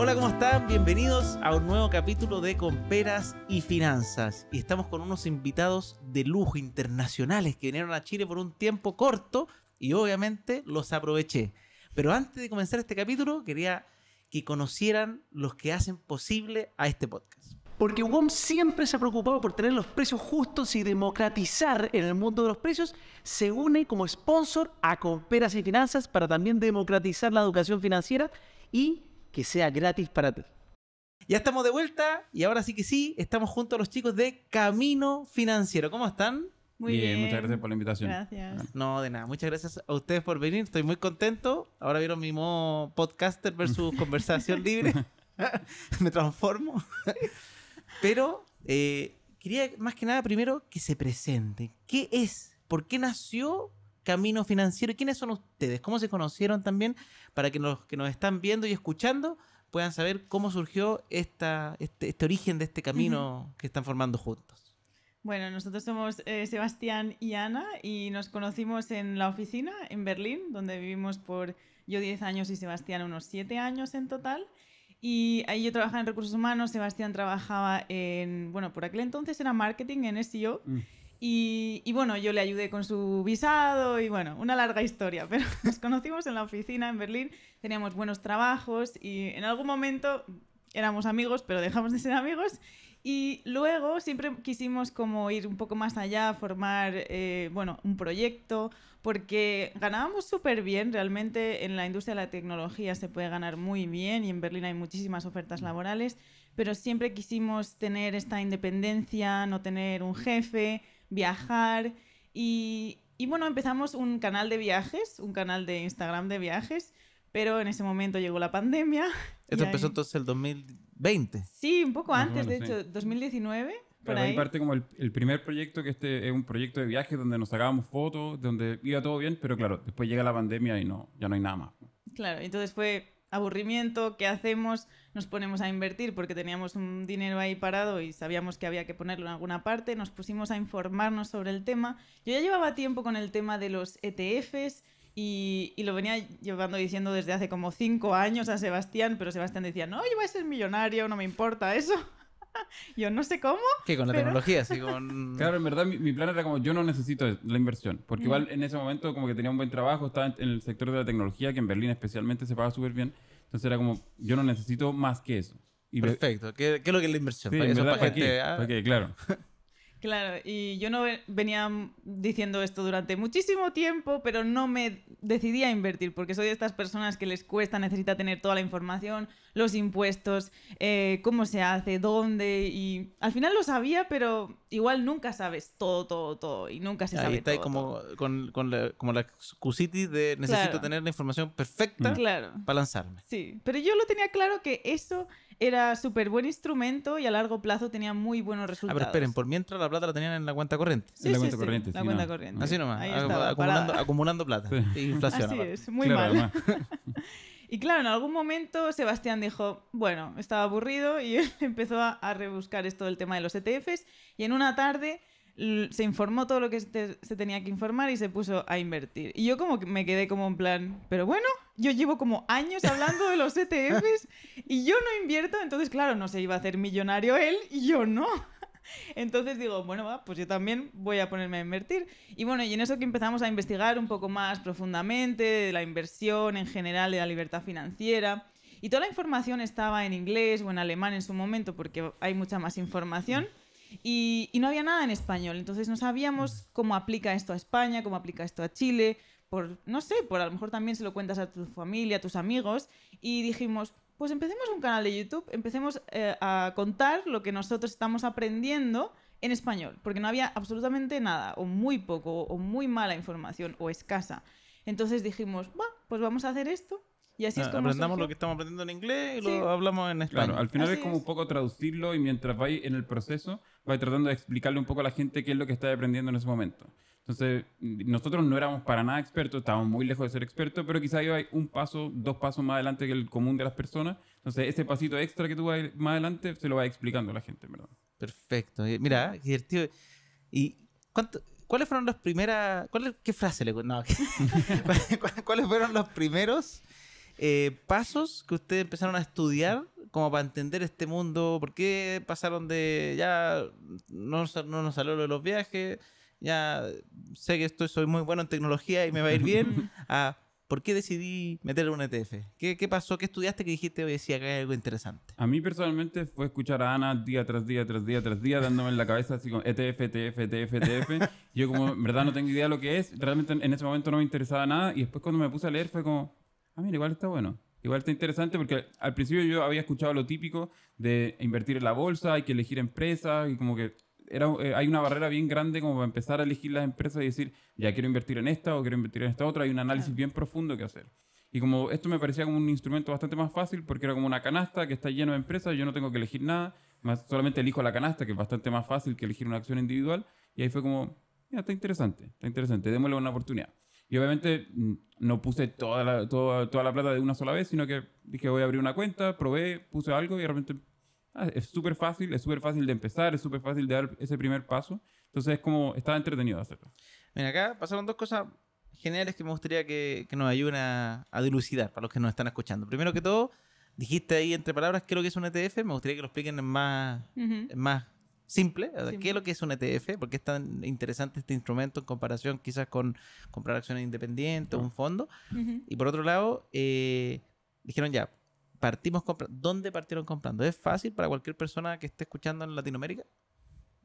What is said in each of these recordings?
Hola, ¿cómo están? Bienvenidos a un nuevo capítulo de Comperas y Finanzas. Y estamos con unos invitados de lujo internacionales que vinieron a Chile por un tiempo corto y obviamente los aproveché. Pero antes de comenzar este capítulo, quería que conocieran los que hacen posible a este podcast. Porque WOM siempre se ha preocupado por tener los precios justos y democratizar en el mundo de los precios, se une como sponsor a Comperas y Finanzas para también democratizar la educación financiera y que sea gratis para ti. Ya estamos de vuelta y ahora sí que sí, estamos junto a los chicos de Camino Financiero. ¿Cómo están? Muy bien, muchas gracias por la invitación. Gracias. No, de nada. Muchas gracias a ustedes por venir. Estoy muy contento. Ahora vieron mi modo podcaster versus conversación libre. Me transformo. Pero eh, quería más que nada primero que se presenten. ¿Qué es? ¿Por qué nació Camino Financiero? ¿Y quiénes son ustedes? ¿Cómo se conocieron también? Para que los que nos están viendo y escuchando puedan saber cómo surgió esta, este, este origen de este camino que están formando juntos. Bueno, nosotros somos eh, Sebastián y Ana y nos conocimos en la oficina en Berlín, donde vivimos por yo 10 años y Sebastián unos 7 años en total. Y ahí yo trabajaba en recursos humanos, Sebastián trabajaba en, bueno, por aquel entonces era marketing en SEO. Mm. Y, y bueno, yo le ayudé con su visado y bueno, una larga historia, pero nos conocimos en la oficina en Berlín, teníamos buenos trabajos y en algún momento éramos amigos, pero dejamos de ser amigos. Y luego siempre quisimos como ir un poco más allá, formar, eh, bueno, un proyecto, porque ganábamos súper bien, realmente en la industria de la tecnología se puede ganar muy bien y en Berlín hay muchísimas ofertas laborales, pero siempre quisimos tener esta independencia, no tener un jefe, viajar y, y bueno, empezamos un canal de viajes, un canal de Instagram de viajes, pero en ese momento llegó la pandemia. Esto empezó ahí- entonces el 2020. Sí, un poco antes, de menos, hecho, 2019, por ahí ahí. parte como el, el primer proyecto, que este es un proyecto de viaje donde nos sacábamos fotos, donde iba todo bien, pero claro, después llega la pandemia y no, ya no hay nada más. Claro, entonces fue aburrimiento, ¿qué hacemos? Nos ponemos a invertir porque teníamos un dinero ahí parado y sabíamos que había que ponerlo en alguna parte, nos pusimos a informarnos sobre el tema. Yo ya llevaba tiempo con el tema de los ETFs y, y lo venía llevando diciendo desde hace como cinco años a Sebastián, pero Sebastián decía, no, yo voy a ser millonario, no me importa eso. yo no sé cómo. ¿Qué? Con la Pero- tecnología, así con... Claro, en verdad mi, mi plan era como yo no necesito la inversión, porque igual en ese momento como que tenía un buen trabajo, estaba en, en el sector de la tecnología, que en Berlín especialmente se paga súper bien, entonces era como yo no necesito más que eso. Y Perfecto. ¿Qué, qué es lo que es la inversión? Sí, Para eso, verdad, para ¿para qué? gente, ah, ¿Para qué? Claro. Claro, y yo no ve- venía diciendo esto durante muchísimo tiempo, pero no me decidí a invertir, porque soy de estas personas que les cuesta, necesita tener toda la información, los impuestos, eh, cómo se hace, dónde, y al final lo sabía, pero igual nunca sabes todo, todo, todo, y nunca se sabe Ahí está ahí todo, como, todo. con, con la, como la excusitis de necesito Claro. tener la información perfecta Claro. para lanzarme. Sí, pero yo lo tenía claro que eso era súper buen instrumento y a largo plazo tenía muy buenos Ah, resultados. pero esperen, por mientras la plata la tenían en la cuenta corriente. Sí, En la sí, cuenta sí, corriente, La sí, cuenta no. corriente. Así nomás, estaba, acumulando, acumulando plata. Inflación. Así es, muy Claro, mal. Y claro, en algún momento Sebastián dijo, bueno, estaba aburrido y empezó a, a rebuscar esto del tema de los ETFs y en una tarde se informó todo lo que se, tenía que informar y se puso a invertir. Y yo como que me quedé como en plan, pero bueno, yo llevo como años hablando de los ETFs y yo no invierto, entonces claro, no se iba a hacer millonario él y yo no. Entonces digo, bueno, va, pues yo también voy a ponerme a invertir. Y bueno, y en eso que empezamos a investigar un poco más profundamente de la inversión en general, de la libertad financiera. Y toda la información estaba en inglés o en alemán en su momento porque hay mucha más información. Y, y no había nada en español. Entonces no sabíamos cómo aplica esto a España, cómo aplica esto a Chile. Por, no sé, por a lo mejor también se lo cuentas a tu familia, a tus amigos. Y dijimos, pues empecemos un canal de YouTube, empecemos eh, a contar lo que nosotros estamos aprendiendo en español, porque no había absolutamente nada, o muy poco, o muy mala información, o escasa. Entonces dijimos, va, pues vamos a hacer esto. Y así es Ah, como Aprendamos surgió. lo que estamos aprendiendo en inglés y Sí. lo hablamos en español. Claro, al final Así es como es. un poco traducirlo y mientras vais en el proceso, vais tratando de explicarle un poco a la gente qué es lo que está aprendiendo en ese momento. Entonces, nosotros no éramos para nada expertos, estábamos muy lejos de ser expertos, pero quizá iba un paso, dos pasos más adelante que el común de las personas. Entonces, ese pasito extra que tú vas más adelante se lo va explicando a la gente, en ¿verdad? Perfecto. Mira, qué divertido. ¿Y cuánto, cuáles fueron las primeras... cuál- ¿Qué frase le... No, ¿qué- ¿Cuáles fueron los primeros eh, pasos que ustedes empezaron a estudiar como para entender este mundo? ¿Por qué pasaron de ya no, no nos salió lo de los viajes? Ya sé que estoy, soy muy bueno en tecnología y me va a ir bien. a ¿Por qué decidí meter un ETF? ¿Qué, qué pasó? ¿Qué estudiaste que dijiste hoy decía que hay algo interesante? A mí personalmente fue escuchar a Ana día tras día, tras día, tras día, dándome en la cabeza así E ETF, ETF, ETF, ETF. Yo como en verdad no tengo idea de lo que es, realmente en en ese momento no me interesaba nada y después cuando me puse a leer fue como, ah, mira, igual está bueno. Igual está interesante porque al principio yo había escuchado lo típico de invertir en la bolsa, hay que elegir empresas y como que era, eh, hay una barrera bien grande como para empezar a elegir las empresas y decir, ya quiero invertir en esta o quiero invertir en esta otra. Hay un análisis bien profundo que hacer. Y como esto me parecía como un instrumento bastante más fácil porque era como una canasta que está lleno de empresas, yo no tengo que elegir nada, más solamente elijo la canasta, que es bastante más fácil que elegir una acción individual. Y ahí fue como, mira, está interesante, está interesante, démosle una oportunidad. Y obviamente mm, no puse toda la, toda, toda la plata de una sola vez, sino que dije voy a abrir una cuenta, probé, puse algo y de repente ah, es súper fácil, es súper fácil de empezar, es súper fácil de dar ese primer paso. Entonces es como, estaba entretenido hacerlo. Mira, acá pasaron dos cosas generales que me gustaría que, que nos ayuden a, a dilucidar para los que nos están escuchando. Primero que todo, dijiste ahí entre palabras qué es lo que es un ETF. Me gustaría que lo expliquen en más, Ujú. en más simple. Sea, ¿Qué Simple. es lo que es un ETF? ¿Por qué es tan interesante este instrumento en comparación quizás con comprar acciones independientes o un fondo? Y por otro lado, eh, dijeron ya, partimos comprando. ¿Dónde partieron comprando? ¿Es fácil para cualquier persona que esté escuchando en Latinoamérica?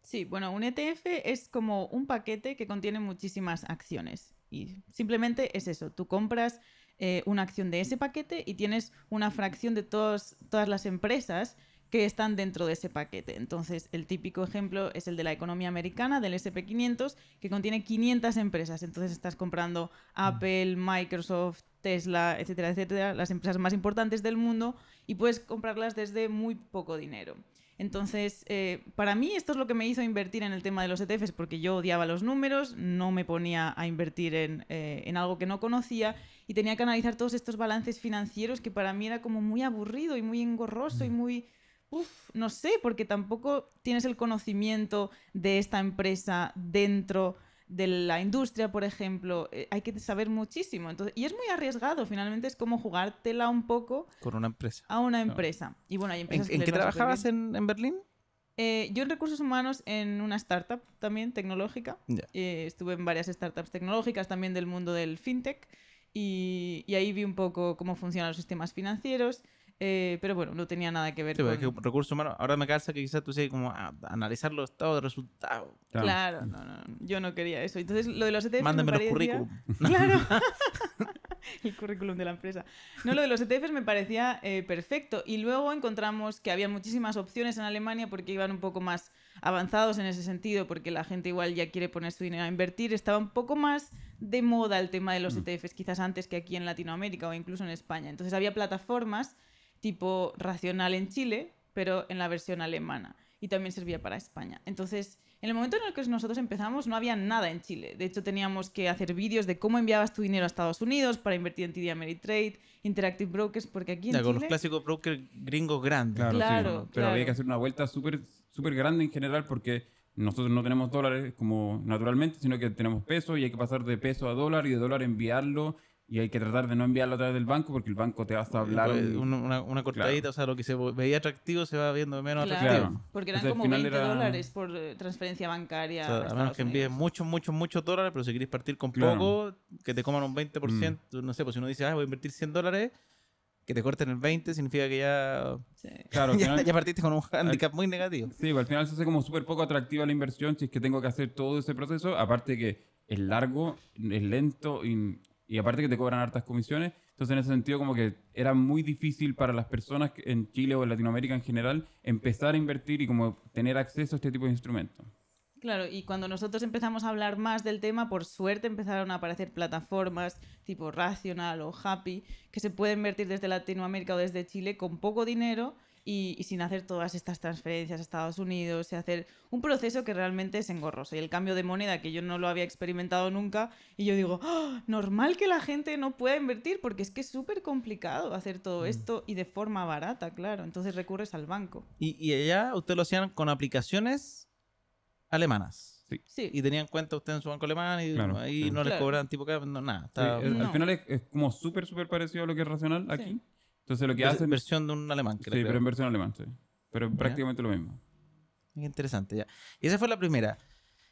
Sí, bueno, un ETF es como un paquete que contiene muchísimas acciones. Y simplemente es eso, tú compras eh, una acción de ese paquete y tienes una fracción de todos, todas las empresas que están dentro de ese paquete. Entonces, el típico ejemplo es el de la economía americana, del SP500, que contiene 500 empresas. Entonces, estás comprando Apple, Microsoft, Tesla, etcétera, etcétera, las empresas más importantes del mundo y puedes comprarlas desde muy poco dinero. Entonces, eh, para mí esto es lo que me hizo invertir en el tema de los ETFs, porque yo odiaba los números, no me ponía a invertir en, eh, en algo que no conocía y tenía que analizar todos estos balances financieros que para mí era como muy aburrido y muy engorroso y muy... Uf, no sé, porque tampoco tienes el conocimiento de esta empresa dentro de la industria, por ejemplo. Eh, hay que saber muchísimo. Entonces, y es muy arriesgado, finalmente es como jugártela un poco Con una empresa. a una empresa. Y bueno, hay ¿En, que en qué trabajabas en, en Berlín? Eh, yo en recursos humanos en una startup también tecnológica. Eh, estuve en varias startups tecnológicas también del mundo del fintech y, y ahí vi un poco cómo funcionan los sistemas financieros. Eh, pero bueno, no tenía nada que ver Sí, con... porque es que recursos humanos, ahora me calza que quizás tú seas como a, analizar los estados de resultados. Claro, no, no, yo no quería eso. Entonces, lo de los ETFs Mándame me los parecía... currículum. Claro. El currículum de la empresa. No, lo de los ETFs me parecía eh, perfecto. Y luego encontramos que había muchísimas opciones en Alemania porque iban un poco más avanzados en ese sentido, porque la gente igual ya quiere poner su dinero a invertir. Estaba un poco más de moda el tema de los ETFs, quizás antes que aquí en Latinoamérica o incluso en España. Entonces había plataformas tipo Racional en Chile, pero en la versión alemana. Y también servía para España. Entonces, en el momento en el que nosotros empezamos, no había nada en Chile. De hecho, teníamos que hacer vídeos de cómo enviabas tu dinero a Estados Unidos para invertir en TD Ameritrade, Interactive Brokers, porque aquí en Ya, con los Chile... clásicos brokers gringos grandes. Claro, sí, Claro, pero había claro. que hacer una vuelta súper súper grande en general porque nosotros no tenemos dólares como naturalmente, sino que tenemos pesos y hay que pasar de peso a dólar y de dólar enviarlo y hay que tratar de no enviarlo a través del banco porque el banco te va a hablar. Pues, un- una, una- una cortadita, Claro. o sea, lo que se veía atractivo se va viendo menos Claro, atractivo. Claro. porque eran Entonces, al como final 20 era- dólares por eh, transferencia bancaria. O sea, a a menos que envíes muchos, muchos, muchos dólares, pero si querés partir con Claro. poco, que te coman un 20%, no sé, pues si uno dice, ah, voy a invertir 100 dólares, que te corten el 20, significa que ya, Sí. Claro, ya, final- ya partiste con un handicap muy negativo. Sí, pues, al final se hace como súper poco atractiva la inversión si es que tengo que hacer todo ese proceso. Aparte que es largo, es lento y, y aparte que te cobran hartas comisiones. Entonces, en ese sentido, como que era muy difícil para las personas en Chile o en Latinoamérica en general empezar a invertir y como tener acceso a este tipo de instrumentos. Claro, y cuando nosotros empezamos a hablar más del tema, por suerte empezaron a aparecer plataformas tipo Rational o Happy, que se puede invertir desde Latinoamérica o desde Chile con poco dinero y, y sin hacer todas estas transferencias a Estados Unidos y hacer un proceso que realmente es engorroso. Y el cambio de moneda, que yo no lo había experimentado nunca, y yo digo, "Ah, normal que la gente no pueda invertir, porque es que es súper complicado hacer todo esto y de forma barata, claro. Entonces recurres al banco. Y, y allá ustedes lo hacían con aplicaciones alemanas. Sí. Y tenían cuenta usted en su banco alemán y Claro, ahí sí. no les Claro. cobraban tipo no, nada. Sí, Estaba es- No. Al final es, es como súper, súper parecido a lo que es racional Sí. aquí. Entonces lo que hacen... versión de un alemán, Sí, creo. pero en versión alemán, sí. Pero prácticamente lo mismo. Interesante, ya. Y esa fue la primera.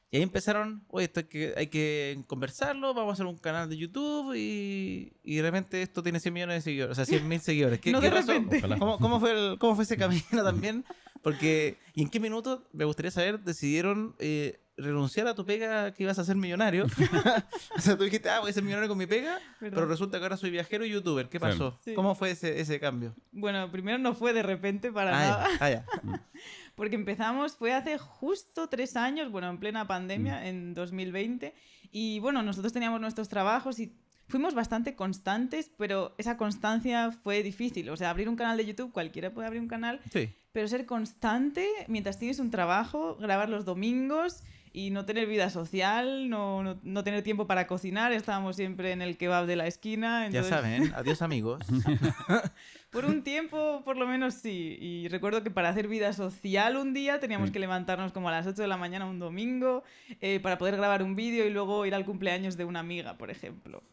Y ahí empezaron, oye, esto hay que, hay que conversarlo, vamos a hacer un canal de YouTube y, y de repente esto tiene 100 millones de seguidores, o sea, 100 mil seguidores. ¿Qué, No qué de pasó? repente. ¿Cómo, cómo fue el- ¿Cómo fue ese camino también? Porque, ¿y en qué minuto, me gustaría saber, decidieron eh, renunciar a tu pega que ibas a ser millonario? o sea, tú dijiste, ah, voy a ser millonario con mi pega, ¿Verdad? pero resulta que ahora soy viajero y youtuber. ¿Qué pasó? Sí. ¿Cómo fue ese, ese cambio? Bueno, primero no fue de repente para Ah, nada. ya, ah, ya. Porque empezamos, fue hace justo tres años, bueno, en plena pandemia, en 2020. Y bueno, nosotros teníamos nuestros trabajos y fuimos bastante constantes, pero esa constancia fue difícil. O sea, abrir un canal de YouTube, cualquiera puede abrir un canal, Sí. pero ser constante mientras tienes un trabajo, grabar los domingos y no tener vida social, no, no, no tener tiempo para cocinar. Estábamos siempre en el kebab de la esquina. Ya entonces- saben, adiós amigos. por un tiempo, por lo menos sí. Y recuerdo que para hacer vida social un día teníamos Sí. que levantarnos como a las 8 de la mañana un domingo eh, para poder grabar un vídeo y luego ir al cumpleaños de una amiga, por ejemplo.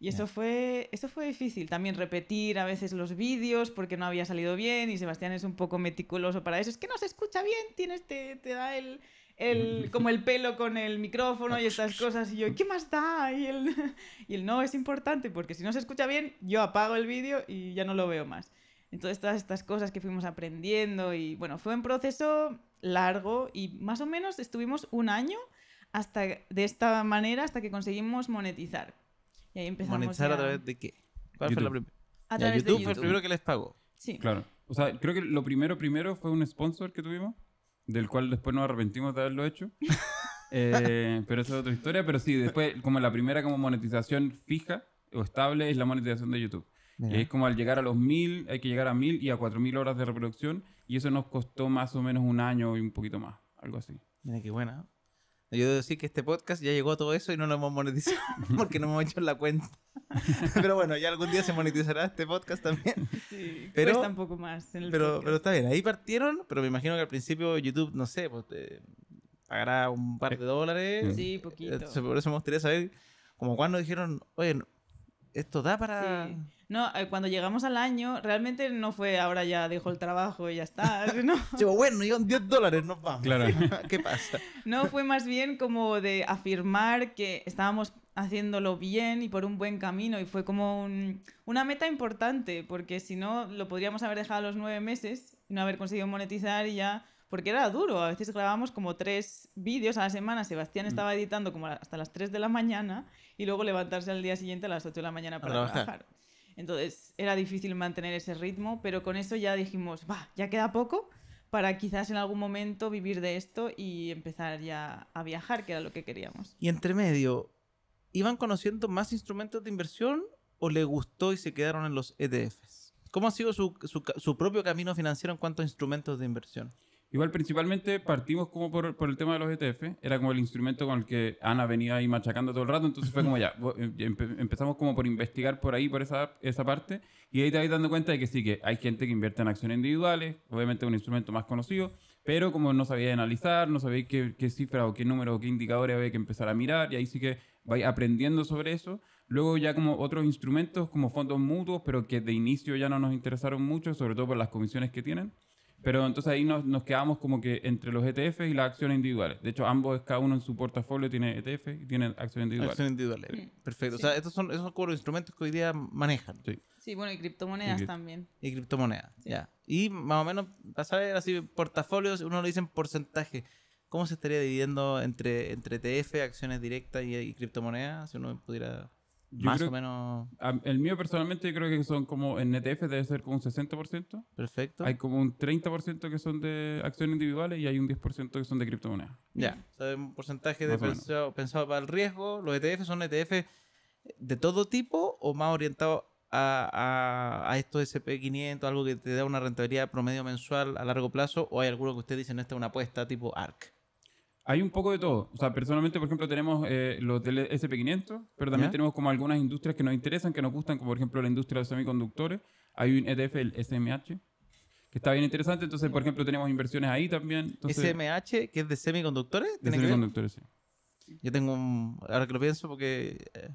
Y eso fue, eso fue difícil. También repetir a veces los vídeos porque no había salido bien y Sebastián es un poco meticuloso para eso. Es que no se escucha bien, tienes, te, te da el, el, como el pelo con el micrófono y estas cosas. Y yo, ¿qué más da? Y él, y él, no, es importante porque si no se escucha bien, yo apago el vídeo y ya no lo veo más. Entonces, todas estas cosas que fuimos aprendiendo y bueno, fue un proceso largo y más o menos estuvimos un año hasta de esta manera hasta que conseguimos monetizar. Y ahí empezamos ¿Monetizar a ya través de qué? ¿Cuál fue la YouTube. primera? a Ya, través YouTube, de fue el YouTube. primero que les pagó. Sí. Claro. O sea, creo que lo primero, primero fue un sponsor que tuvimos, del cual después nos arrepentimos de haberlo hecho. Eh, pero esa es otra historia. Pero sí, después, como la primera como monetización fija o estable es la monetización de YouTube. Mira. Y es como al llegar a los mil, hay que llegar a mil y a cuatro mil horas de reproducción. Y eso nos costó más o menos un año y un poquito más, algo así. Mira qué buena. Yo debo decir que este podcast ya llegó a todo eso y no lo hemos monetizado porque no hemos hecho la cuenta. pero bueno, ya algún día se monetizará este podcast también. Sí, Pero- cuesta un poco más en el Pero, podcast. pero está bien, ahí partieron, pero me imagino que al principio YouTube, no sé, pues te pagará un par de dólares. Sí, poquito. Entonces, por eso me gustaría saber, como cuando dijeron, oye, no, esto da para... Sí. No, eh, cuando llegamos al año, realmente no fue ahora ya dejo el trabajo y ya está. No, Digo, bueno, iban 10 dólares, nos vamos. Claro. ¿Qué pasa? no fue más bien como de afirmar que estábamos haciéndolo bien y por un buen camino y fue como un- una meta importante porque si no lo podríamos haber dejado a los nueve meses no haber conseguido monetizar y ya porque era duro, a veces grabábamos como tres vídeos a la semana, Sebastián Mm. estaba editando como hasta las 3 de la mañana y luego levantarse al día siguiente a las 8 de la mañana para trabajar. trabajar. Entonces era difícil mantener ese ritmo, pero con eso ya dijimos, va, ya queda poco para quizás en algún momento vivir de esto y empezar ya a viajar, que era lo que queríamos. Y entre medio, ¿iban conociendo más instrumentos de inversión o le gustó y se quedaron en los ETFs? ¿Cómo ha sido su, su propio camino financiero en cuanto a instrumentos de inversión? Igual principalmente partimos como por, por el tema de los ETF, era como el instrumento con el que Ana venía ahí machacando todo el rato, entonces fue como ya, empe- empezamos como por investigar por ahí, por esa, esa parte, y ahí te vas dando cuenta de que sí, que hay gente que invierte en acciones individuales, obviamente un instrumento más conocido, pero como no sabía analizar, no sabía qué, qué cifra o qué número o qué indicadores había que empezar a mirar, y ahí sí que vais aprendiendo sobre eso. Luego ya como otros instrumentos como fondos mutuos, pero que de inicio ya no nos interesaron mucho, sobre todo por las comisiones que tienen. Pero entonces ahí nos, nos quedamos como que entre los ETF y las acciones individuales. De hecho, ambos, cada uno en su portafolio tiene ETF y tiene acciones individuales. Acciones individuales. Perfecto. Sí. O sea, estos son, esos son como los instrumentos que hoy día manejan. Sí. Sí, bueno, y criptomonedas Y cri- también. Y criptomonedas. Sí. Ya. Y más o menos, para saber así, portafolios, uno le dicen porcentaje. ¿Cómo se estaría dividiendo entre, entre ETF, acciones directas y, y criptomonedas? Si uno pudiera Yo más creo- o menos. El mío personalmente creo que son como en ETF debe ser como un 60%. Perfecto. Hay como un 30% que son de acciones individuales y hay un 10% que son de criptomonedas. Ya, o sea, un porcentaje de pensado, pensado para el riesgo. Los ETF son ETF de todo tipo o más orientados a, a, a estos SP500, algo que te da una rentabilidad promedio mensual a largo plazo, o hay alguno que usted dice, no, esta es una apuesta tipo ARC. Hay un poco de todo. O sea, personalmente, por ejemplo, tenemos eh, los del SP500, pero también ¿Ya? tenemos como algunas industrias que nos interesan, que nos gustan, como por ejemplo la industria de los semiconductores. Hay un ETF, el SMH. que está bien interesante. Entonces, por ejemplo, tenemos inversiones ahí también. Entonces, SMH, que es de semiconductores. de semiconductores, sí. Yo tengo un, ahora que lo pienso, porque eh,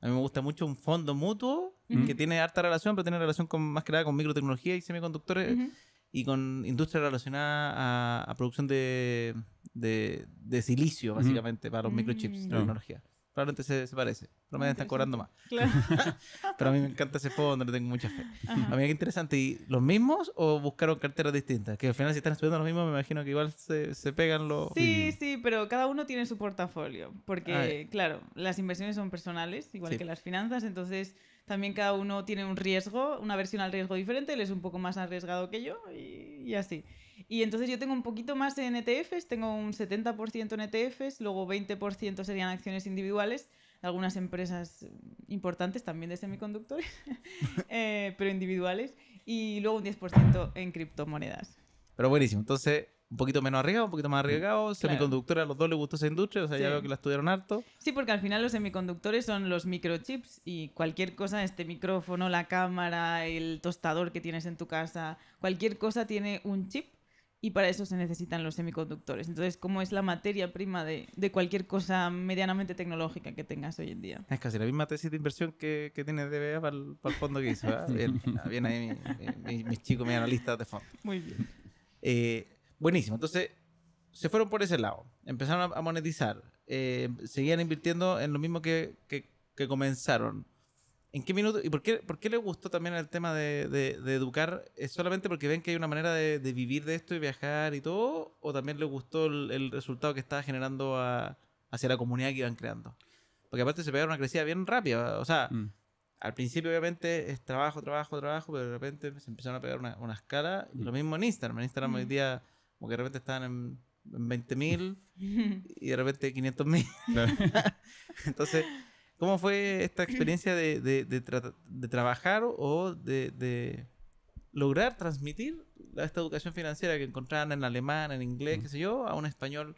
a mí me gusta mucho un fondo mutuo Ujú. que tiene harta relación, pero tiene relación con más que nada con microtecnología y semiconductores Ujú. y con industria relacionada a, a producción de, de, de silicio, básicamente, para los Mm. microchips de Claro. tecnología. Probablemente se, se parece. Pero me están cobrando más. Claro. Pero a mí me encanta ese fondo, le tengo mucha fe. Ajá. A mí qué interesante. ¿Y los mismos o buscaron carteras distintas? Que al final si están estudiando lo mismo, me imagino que igual se, se pegan los... Sí, sí, pero cada uno tiene su portafolio. Porque, Ah, claro, las inversiones son personales, igual Sí. que las finanzas, entonces también cada uno tiene un riesgo, una versión al riesgo diferente, él es un poco más arriesgado que yo y, y así. Y entonces yo tengo un poquito más en ETFs, tengo un 70% en ETFs, luego 20% serían acciones individuales de algunas empresas importantes, también de semiconductores, eh, pero individuales, y luego un 10% en criptomonedas. Pero buenísimo. Entonces, un poquito menos arriesgado, un poquito más arriesgado. Semiconductora, a los dos les gustó esa industria. O sea, ya Sí. veo que la estudiaron harto. Sí, porque al final los semiconductores son los microchips y cualquier cosa, este micrófono, la cámara, el tostador que tienes en tu casa, cualquier cosa tiene un chip y para eso se necesitan los semiconductores. Entonces, como es la materia prima de, de cualquier cosa medianamente tecnológica que tengas hoy en día. Es casi la misma tesis de inversión que, que tiene DBA para el, para el fondo que hizo. ¿verdad? Bien, ah, bien ahí mi- mi- mi- mis chicos, mis analistas de fondo. Muy bien. Eh, buenísimo. Entonces, se fueron por ese lado. Empezaron a, a monetizar. Eh, seguían invirtiendo en lo mismo que, que- que comenzaron. ¿En qué minuto? ¿Y por qué, por qué les gustó también el tema de, de- de educar? ¿Es solamente porque ven que hay una manera de, de vivir de esto y viajar y todo? ¿O también les gustó el, el resultado que estaba generando a- hacia la comunidad que iban creando? Porque aparte se pegaron una crecida bien rápida. O sea, Mm. al principio obviamente es trabajo, trabajo, trabajo, pero de repente se empezaron a pegar una, una escala. Y lo mismo en Instagram. En Instagram hoy Mm. día como que de repente estaban en, en 20.000 y de repente 500.000. Claro. Entonces, ¿cómo fue esta experiencia de, de- de tra- de trabajar o de, lograr transmitir esta educación financiera que encontraban en alemán, en inglés, qué sé yo, a un español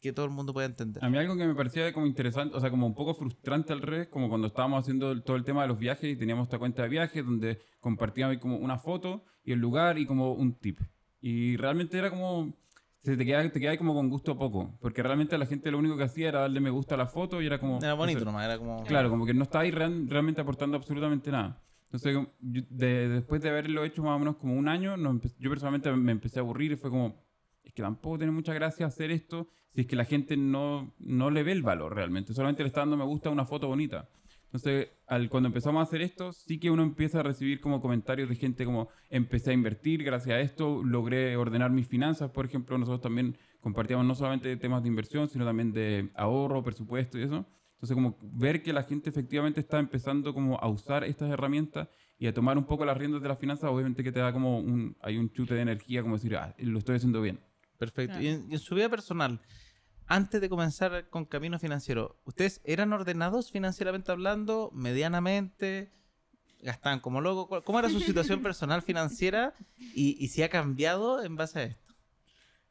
que todo el mundo pueda entender? A mí algo que me parecía como interesante, o sea, como un poco frustrante al revés, como cuando estábamos haciendo todo el tema de los viajes y teníamos esta cuenta de viajes donde compartíamos como una foto y el lugar y como un tip. Y realmente era como, se te quedaba, te quedaba ahí como con gusto poco, porque realmente la gente lo único que hacía era darle me gusta a la foto y era como... Era bonito nomás, era como... Claro, como que no estaba ahí real- realmente aportando absolutamente nada. Entonces, yo- de- después de haberlo hecho más o menos como un año, empe- yo personalmente me empecé a aburrir y fue como, es que tampoco tiene mucha gracia hacer esto si es que la gente no, no le ve el valor realmente, solamente le está dando me gusta a una foto bonita. Entonces, al, cuando empezamos a hacer esto, sí que uno empieza a recibir como comentarios de gente como, empecé a invertir gracias a esto, logré ordenar mis finanzas, por ejemplo, nosotros también compartíamos no solamente temas de inversión, sino también de ahorro, presupuesto y eso. Entonces, como ver que la gente efectivamente está empezando como a usar estas herramientas y a tomar un poco las riendas de las finanzas, obviamente que te da como un, hay un chute de energía, como decir, ah, lo estoy haciendo bien. Perfecto. Claro. Y, en, y en su vida personal, antes de comenzar con Camino Financiero, ¿ustedes eran ordenados financieramente hablando, medianamente? ¿Gastaban como loco? ¿Cuál- ¿Cómo era su situación personal financiera? Y, y si ha cambiado en base a esto.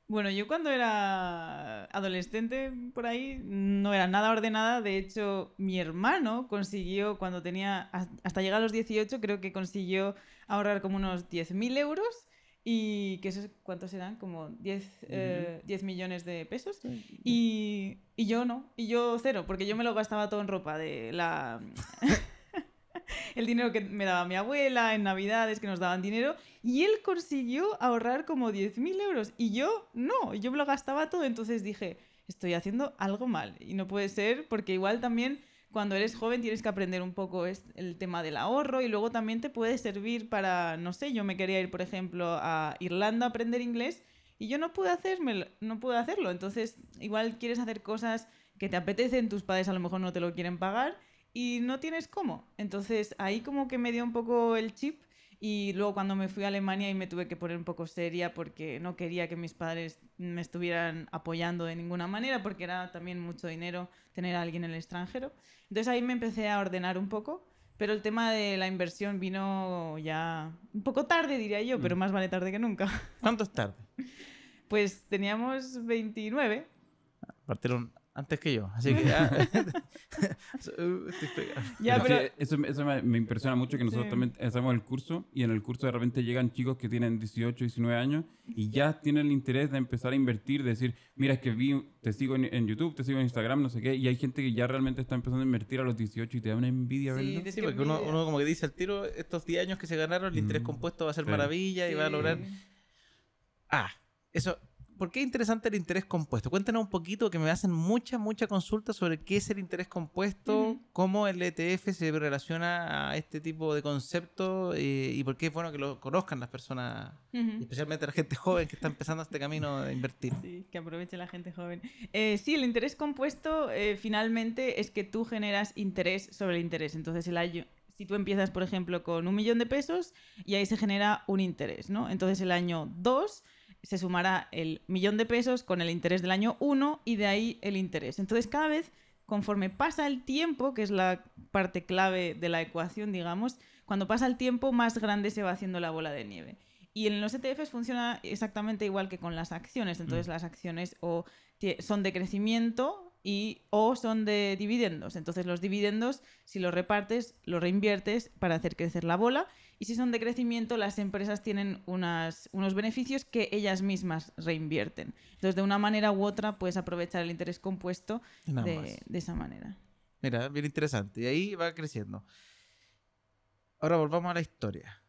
Bueno, yo cuando era adolescente por ahí no era nada ordenada. De hecho, mi hermano consiguió, cuando tenía, has- hasta llegar a los 18, creo que consiguió ahorrar como unos 10.000 euros. Y que eso, es- ¿cuántos eran? Como 10, eh, 10 millones de pesos. Y, y yo no, y yo cero, porque yo me lo gastaba todo en ropa de la... el dinero que me daba mi abuela en navidades, que nos daban dinero, y él consiguió ahorrar como 10.000 euros, y yo no, yo me lo gastaba todo, entonces dije, estoy haciendo algo mal, y no puede ser, porque igual también cuando eres joven tienes que aprender un poco el tema del ahorro, y luego también te puede servir para, no sé, yo me quería ir, por ejemplo, a Irlanda a aprender inglés, y yo no pude, hacerme, no pude hacerlo. Entonces, igual quieres hacer cosas que te apetecen, tus padres a lo mejor no te lo quieren pagar y no tienes cómo. Entonces, ahí como que me dio un poco el chip y luego cuando me fui a Alemania y me tuve que poner un poco seria porque no quería que mis padres me estuvieran apoyando de ninguna manera porque era también mucho dinero tener a alguien en el extranjero. Entonces ahí me empecé a ordenar un poco. Pero el tema de la inversión vino ya un poco tarde, diría yo, pero más vale tarde que nunca. ¿Cuánto es tarde? Pues teníamos 29. Partieron antes que yo. Así que ya. Uh, estoy pegado. Ya, Pero pero... sí, eso, eso me, me impresiona mucho que nosotros Sí. también hacemos el curso y en el curso de repente llegan chicos que tienen 18, 19 años y ya tienen el interés de empezar a invertir, de decir, mira, es que vi, te sigo en, en YouTube, te sigo en Instagram, no sé qué, y hay gente que ya realmente está empezando a invertir a los 18 y te da una envidia Sí, verlo. te- Sí, porque uno, uno como que dice al tiro, estos 10 años que se ganaron, el interés Mm, compuesto va a ser sí. maravilla y va a lograr... Ah, eso... ¿Por qué es interesante el interés compuesto? Cuéntanos un poquito, que me hacen mucha, mucha consulta sobre qué es el interés compuesto, cómo el ETF se relaciona a este tipo de concepto eh, y por qué es bueno que lo conozcan las personas, especialmente la gente joven que está empezando este camino de invertir. Sí, que aproveche la gente joven. Eh, sí, el interés compuesto eh, finalmente es que tú generas interés sobre el interés. Entonces, el año, si tú empiezas, por ejemplo, con un millón de pesos y ahí se genera un interés, ¿no? Entonces, el año 2 se sumará el millón de pesos con el interés del año 1 y de ahí el interés. Entonces, cada vez, conforme pasa el tiempo, que es la parte clave de la ecuación, digamos, cuando pasa el tiempo, más grande se va haciendo la bola de nieve. Y en los ETFs funciona exactamente igual que con las acciones. Entonces, las acciones o son de crecimiento y o son de dividendos. Entonces, los dividendos, si los repartes, los reinviertes para hacer crecer la bola. Y si son de crecimiento, las empresas tienen unas, unos beneficios que ellas mismas reinvierten. Entonces, de una manera u otra, puedes aprovechar el interés compuesto de esa manera. Mira, bien interesante. Y ahí va creciendo. Ahora volvamos a la historia.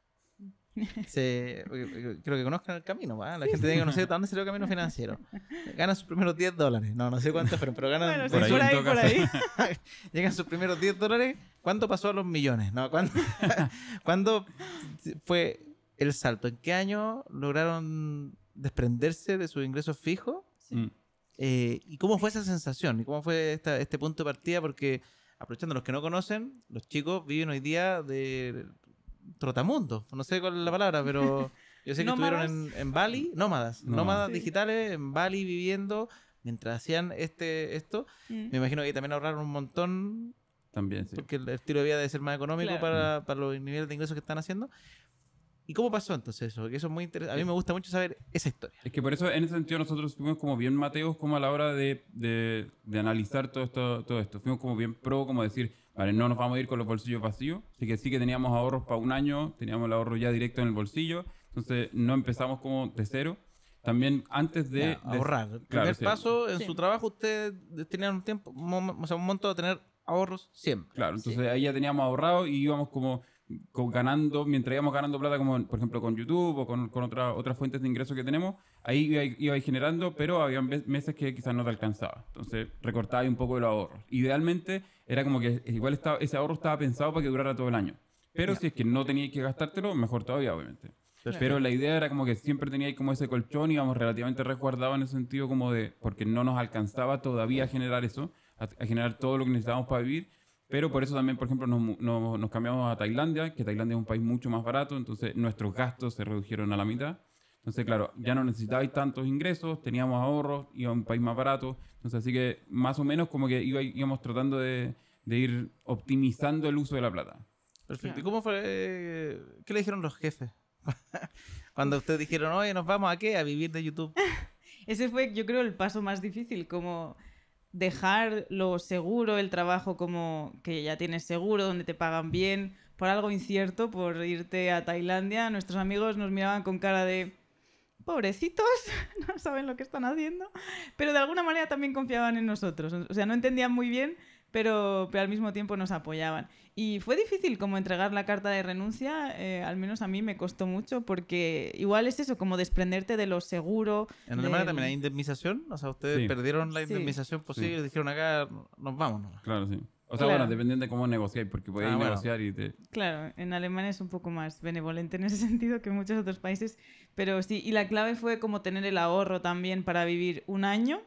Se- creo que conozcan el camino, ¿va? La gente tiene que conocer de dónde salió el camino financiero. Ganan sus primeros 10 dólares. No, no sé cuántos fueron, pero ganan. Bueno, sí, por ahí, por ahí. Llegan sus primeros 10 dólares. ¿Cuándo pasó a los millones? No, ¿cuándo, ¿Cuándo fue el salto? ¿En qué año lograron desprenderse de sus ingresos fijos? Mm. Eh, ¿Y cómo fue esa sensación? ¿Y cómo fue esta- este punto de partida? Porque, aprovechando los que no conocen, los chicos viven hoy día de trotamundo. No sé cuál es la palabra, pero yo sé que ¿Nómadas? estuvieron en, en Bali, nómadas, Nómadas. nómadas Sí. digitales en Bali viviendo mientras hacían este esto. Mm. Me imagino que también ahorraron un montón También, sí. porque el estilo de vida debe ser más económico Claro. para, para los niveles de ingresos que están haciendo. ¿Y cómo pasó entonces eso? Porque eso es muy interesante. A mí me gusta mucho saber esa historia. Es que por eso, en ese sentido, nosotros fuimos como bien mateos como a la hora de, de, de analizar todo esto, todo esto. Fuimos como bien pro, como decir, vale, no nos vamos a ir con los bolsillos vacíos. Así que sí que teníamos ahorros para un año, teníamos el ahorro ya directo en el bolsillo. Entonces, no empezamos como de cero. También antes de... Ya, de- ahorrar. El Claro, primer sí. paso, en Sí. su trabajo, ustedes tenían un tiempo, o sea, un monto de tener ahorros siempre. Claro, entonces ahí ya teníamos ahorrado y íbamos como co- ganando, mientras íbamos ganando plata como por ejemplo con YouTube o con, con otra- otras fuentes de ingresos que tenemos, ahí iba, iba generando, pero había meses que quizás no te alcanzaba. Entonces recortaba un poco de los ahorros. Idealmente era como que igual estaba, ese ahorro estaba pensado para que durara todo el año. Pero si es que no teníais que gastártelo, mejor todavía, obviamente. Pero la idea era como que siempre teníais como ese colchón, íbamos relativamente resguardados en ese sentido como de, porque no nos alcanzaba todavía a generar eso, a, a generar todo lo que necesitábamos para vivir. Pero por eso también, por ejemplo, nos, nos- nos cambiamos a Tailandia, que Tailandia es un país mucho más barato, entonces nuestros gastos se redujeron a la mitad. Entonces, claro, ya no necesitabais tantos ingresos, teníamos ahorros, iba a un país más barato. Entonces, así que más o menos como que iba- íbamos tratando de, de ir optimizando el uso de la plata. Perfecto. ¿Y cómo fue? ¿Qué le dijeron los jefes? Cuando ustedes dijeron, oye, ¿nos vamos a qué? A vivir de YouTube. Ese fue, yo creo, el paso más difícil, como dejar lo seguro, el trabajo como que ya tienes seguro, donde te pagan bien, por algo incierto, por irte a Tailandia. Nuestros amigos nos miraban con cara de pobrecitos, no saben lo que están haciendo, pero de alguna manera también confiaban en nosotros. O sea, no entendían muy bien, pero, pero al mismo tiempo nos apoyaban. Y fue difícil como entregar la carta de renuncia, eh, al menos a mí me costó mucho, porque igual es eso, como desprenderte de lo seguro. En Alemania del- también hay indemnización. O sea, ustedes Sí. perdieron la Sí. indemnización posible y dijeron acá, nos vamos. Claro, sí. O sea, Claro. bueno, dependiendo de cómo negociáis, porque podéis Ah, bueno. negociar y te... Claro, en Alemania es un poco más benevolente en ese sentido que en muchos otros países, pero sí, y la clave fue como tener el ahorro también para vivir un año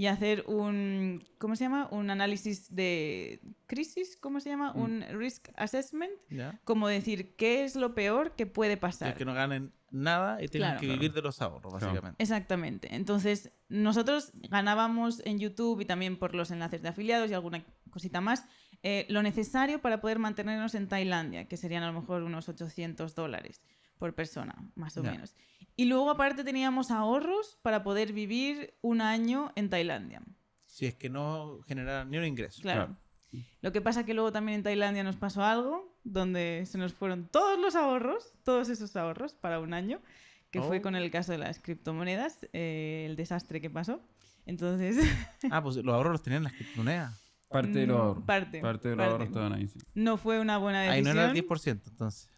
y hacer un, ¿cómo se llama? Un análisis de crisis, ¿cómo se llama? Mm. Un risk assessment, como decir qué es lo peor que puede pasar. que no ganen nada y tienen Claro. que vivir de los ahorros, Claro. básicamente. Exactamente. Entonces, nosotros ganábamos en YouTube y también por los enlaces de afiliados y alguna cosita más, eh, lo necesario para poder mantenernos en Tailandia, que serían a lo mejor unos 800 dólares por persona, más o menos. Y luego aparte teníamos ahorros para poder vivir un año en Tailandia. si es que no generaran ni un ingreso. Claro. Lo que pasa que luego también en Tailandia nos pasó algo donde se nos fueron todos los ahorros, todos esos ahorros para un año, que fue Oh. con el caso de las criptomonedas, eh, el desastre que pasó. Entonces, Ah, pues los ahorros los tenían en las criptomonedas. Parte de los ahorros. parte, de los parte. ahorros estaban ahí, sí. no fue una buena Ahí decisión. no era el 10%, entonces.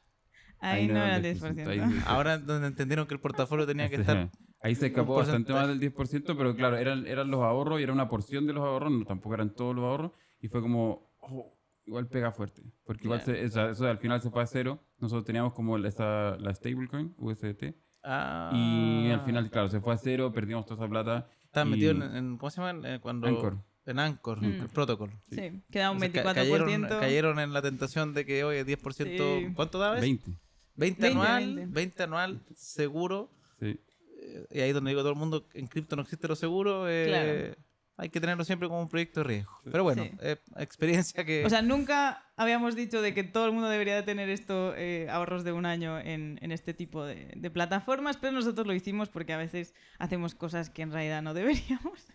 Ahí no era el 10%, 10%. ahí sí. Ahora donde entendieron que el portafolio tenía que Sí. estar... Ahí se escapó un bastante más del 10%, pero claro, eran, eran los ahorros y era una porción de los ahorros, no, tampoco eran todos los ahorros, y fue como, oh, igual pega fuerte, porque igual se- eso al final se fue a cero, nosotros teníamos como la- esa, la stablecoin, USDT, Ah, y al final, claro, se fue a cero, perdimos toda esa plata. Estaban y- metidos en, en- ¿Cómo se llaman? Eh, cuando, Anchor. En Anchor, Mm. el protocolo. Sí, queda un O sea, ca- 24%. cayeron, cayeron en la tentación de que, oye, 10%... Sí. ¿Cuánto dabas? 20. 20 20, anual, 20. 20 anual, seguro. Sí. eh, y ahí donde digo todo el mundo, en cripto no existe lo seguro. eh, Claro. Hay que tenerlo siempre como un proyecto de riesgo. Pero bueno, Sí. eh, experiencia que... O sea, nunca habíamos dicho de que todo el mundo debería de tener esto, eh, ahorros de un año en, este tipo de, plataformas, pero nosotros lo hicimos porque a veces hacemos cosas que en realidad no deberíamos.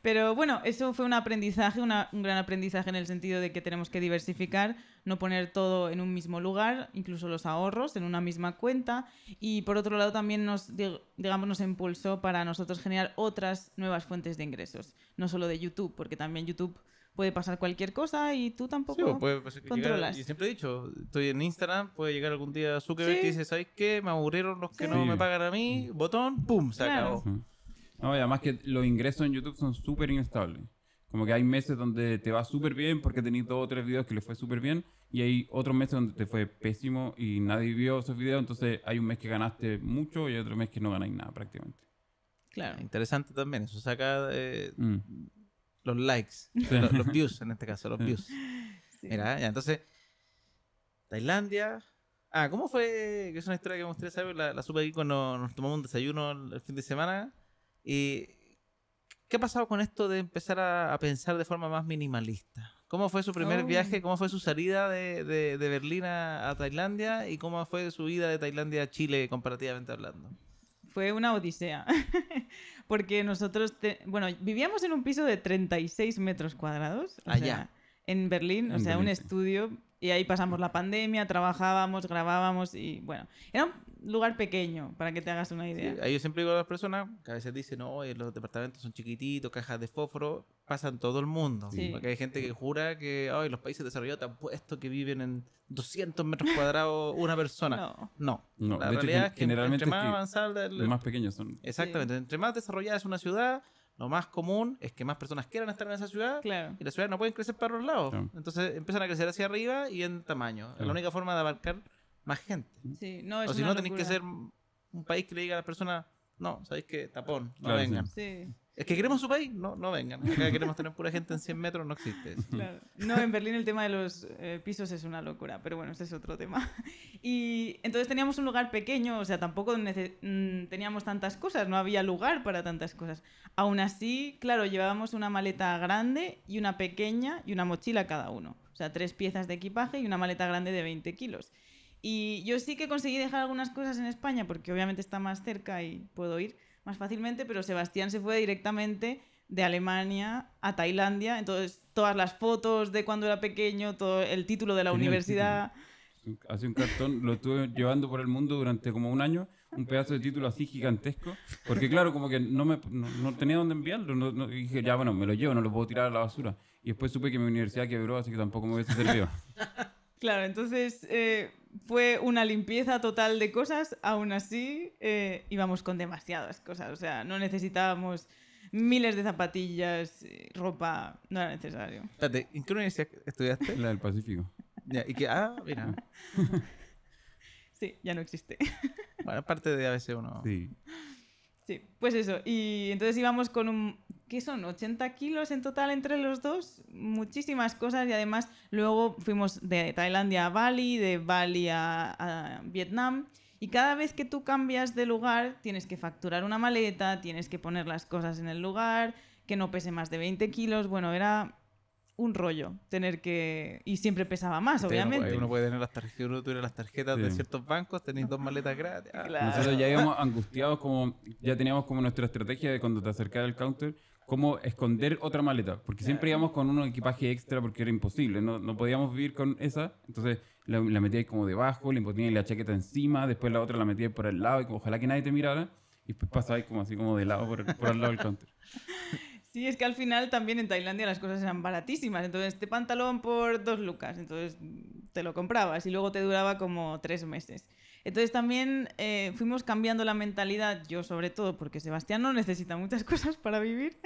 Pero bueno, eso fue un aprendizaje, un gran aprendizaje en el sentido de que tenemos que diversificar, no poner todo en un mismo lugar, incluso los ahorros en una misma cuenta. Y por otro lado también nos, dig- digamos, nos impulsó para nosotros generar otras nuevas fuentes de ingresos, no solo de YouTube, porque también YouTube puede pasar cualquier cosa y tú tampoco Sí, pues, llegar- controlas. y siempre he dicho, estoy en Instagram, puede llegar algún día Zuckerberg Sí. y dice, ¿sabes qué? Me aburrieron los que Sí. no Sí. me pagan a mí, botón, pum, se Claro. acabó. No, y además que los ingresos en YouTube son súper inestables. Como que hay meses donde te va súper bien porque tenéis dos o tres videos que les fue súper bien y hay otros meses donde te fue pésimo y nadie vio esos videos, entonces hay un mes que ganaste mucho y otro mes que no ganáis nada prácticamente. Claro. Interesante también, eso saca eh, Mm. Los likes, los, los views en este caso, los views. Sí. Mira, ya, entonces, Tailandia. Ah, ¿cómo fue? Que es una historia que me gustaría saber. La, la supe aquí cuando nos tomamos un desayuno el, el fin de semana. Y, ¿Qué ha pasado con esto de empezar a, a pensar de forma más minimalista? ¿Cómo fue su primer Oh. viaje? ¿Cómo fue su salida de, de- de Berlín a, a Tailandia? ¿Y cómo fue su ida de Tailandia a Chile comparativamente hablando? Fue una odisea. Porque nosotros, te- bueno, vivíamos en un piso de 36 metros cuadrados. o Allá. sea, en Berlín, o En sea, un sí. estudio. Y ahí pasamos la pandemia, trabajábamos, grabábamos y bueno, era un lugar pequeño, para que te hagas una Sí, idea. ahí yo siempre digo a las personas que a veces dicen, no, los departamentos son chiquititos, cajas de fósforo, pasa en todo el mundo. Sí. Porque hay gente que jura que ay, los países desarrollados te han puesto que viven en 200 metros cuadrados una persona. No. No. No, la de hecho, realidad gen- es que generalmente entre es más que avanzada... el- Los más pequeños son. Exactamente. Entre más desarrollada es una ciudad, lo más común es que más personas quieran estar en esa ciudad Claro. y las ciudades no pueden crecer para los lados. Claro. Entonces empiezan a crecer hacia arriba y en tamaño. Es Claro. la única forma de abarcar más gente. Sí, no, es o si no, tenéis que ser un país que le diga a las personas, no, sabéis que tapón, no Claro, vengan. Sí, Es que queremos su país, no, no vengan. Acá queremos tener pura gente en 100 metros, no existe eso. claro. No, en Berlín el tema de los eh, pisos es una locura, pero bueno, ese es otro tema. Y entonces teníamos un lugar pequeño, o sea, tampoco mm, teníamos tantas cosas, no había lugar para tantas cosas. Aún así, claro, llevábamos una maleta grande y una pequeña y una mochila cada uno. O sea, tres piezas de equipaje y una maleta grande de 20 kilos. Y yo sí que conseguí dejar algunas cosas en España porque obviamente está más cerca y puedo ir más fácilmente, pero Sebastián se fue directamente de Alemania a Tailandia, entonces todas las fotos de cuando era pequeño, todo el título de la Tenía universidad, Hace un cartón, lo estuve llevando por el mundo durante como un año, un pedazo de título así gigantesco, porque claro, como que no, me, no, no tenía dónde enviarlo, no, no- dije, ya bueno, me lo llevo, no lo puedo tirar a la basura. Y después supe que mi universidad quebró, así que tampoco me hubiese servido. Claro, entonces eh, fue una limpieza total de cosas, aún así eh, íbamos con demasiadas cosas, o sea, no necesitábamos miles de zapatillas, eh, ropa, no era necesario. Espérate, ¿en qué universidad estudiaste? La del Pacífico. Ya, y que, ah, mira, Sí, ya no existe. bueno, es parte de a veces uno. Sí. Sí, pues eso. Y entonces íbamos con un... ¿Qué son? ¿80 kilos en total entre los dos? Muchísimas cosas y además luego fuimos de Tailandia a Bali, de Bali a, a Vietnam y cada vez que tú cambias de lugar tienes que facturar una maleta, tienes que poner las cosas en el lugar, que no pese más de 20 kilos. Bueno, era un rollo tener que... Y siempre pesaba más, obviamente. Uno puede tener las tarjetas, uno tuviera las tarjetas de Sí. ciertos bancos, tenéis dos maletas gratis. ah, Claro. Nosotros ya íbamos angustiados, como ya teníamos como nuestra estrategia de cuando te acercas al counter, cómo esconder otra maleta, porque siempre íbamos con un equipaje extra porque era imposible, no, no podíamos vivir con esa, entonces la, la metíais como debajo, le poníais la chaqueta encima, después la otra la metíais por el lado y como, ojalá que nadie te mirara, y después pasabais como así como de lado por, por al lado del counter. Sí, es que al final también en Tailandia las cosas eran baratísimas. Entonces, este pantalón por dos lucas. Entonces, te lo comprabas y luego te duraba como tres meses. Entonces, también eh, fuimos cambiando la mentalidad, yo sobre todo, porque Sebastián no necesita muchas cosas para vivir.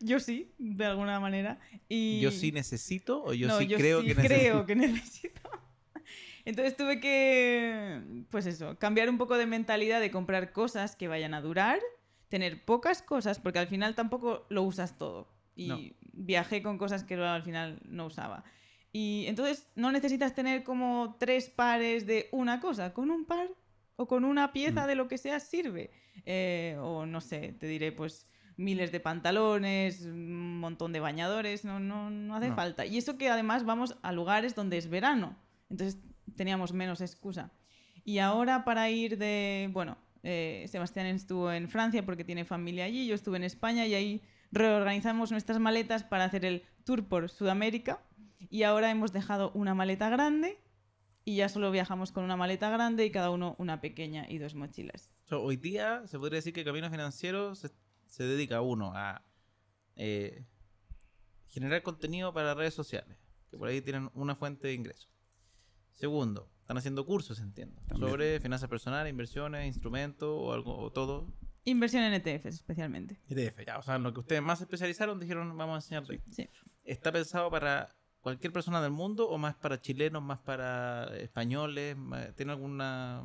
Yo sí, de alguna manera. Y... ¿Yo sí necesito o yo No, sí creo sí que necesito? creo que necesito. Entonces tuve que, pues eso, cambiar un poco de mentalidad de comprar cosas que vayan a durar, tener pocas cosas, porque al final tampoco lo usas todo. Y No. viajé con cosas que al final no usaba. Y entonces no necesitas tener como tres pares de una cosa, con un par o con una pieza Mm. de lo que sea sirve. Eh, o no sé, te diré pues miles de pantalones, un montón de bañadores, no, no, no hace No. falta. Y eso que además vamos a lugares donde es verano, entonces teníamos menos excusa. Y ahora para ir de, bueno, eh, Sebastián estuvo en Francia porque tiene familia allí, yo estuve en España y ahí reorganizamos nuestras maletas para hacer el tour por Sudamérica y ahora hemos dejado una maleta grande y ya solo viajamos con una maleta grande y cada uno una pequeña y dos mochilas. So, hoy día se podría decir que Camino Financiero se, se dedica uno a eh, generar contenido para redes sociales, que por ahí tienen una fuente de ingreso. Segundo, están haciendo cursos, entiendo, También. sobre finanzas personales, inversiones, instrumentos o algo o todo. Inversión en ETFs especialmente. ETF, ya, o sea, en lo que ustedes más especializaron dijeron vamos a enseñar. Sí. ¿Está pensado para cualquier persona del mundo o más para chilenos, más para españoles? ¿Tiene alguna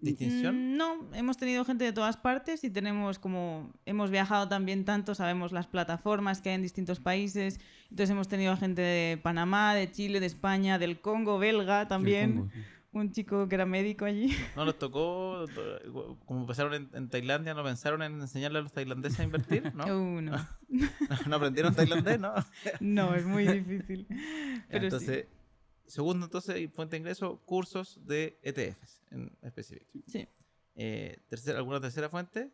distinción? Mm, No, hemos tenido gente de todas partes y tenemos como hemos viajado también tanto, sabemos las plataformas que hay en distintos países. Entonces hemos tenido gente de Panamá, de Chile, de España, del Congo belga también. Sí. Un chico que era médico allí. ¿No les tocó, to- como empezaron en, en Tailandia, no pensaron en enseñarle a los tailandeses a invertir? ¿No? Uh, no. ¿No aprendieron tailandés? ¿No? no, es muy difícil. Pero entonces, segundo, entonces, y fuente de ingreso, cursos de ETFs en específico. sí. sí. Eh, tercera, ¿Alguna tercera fuente?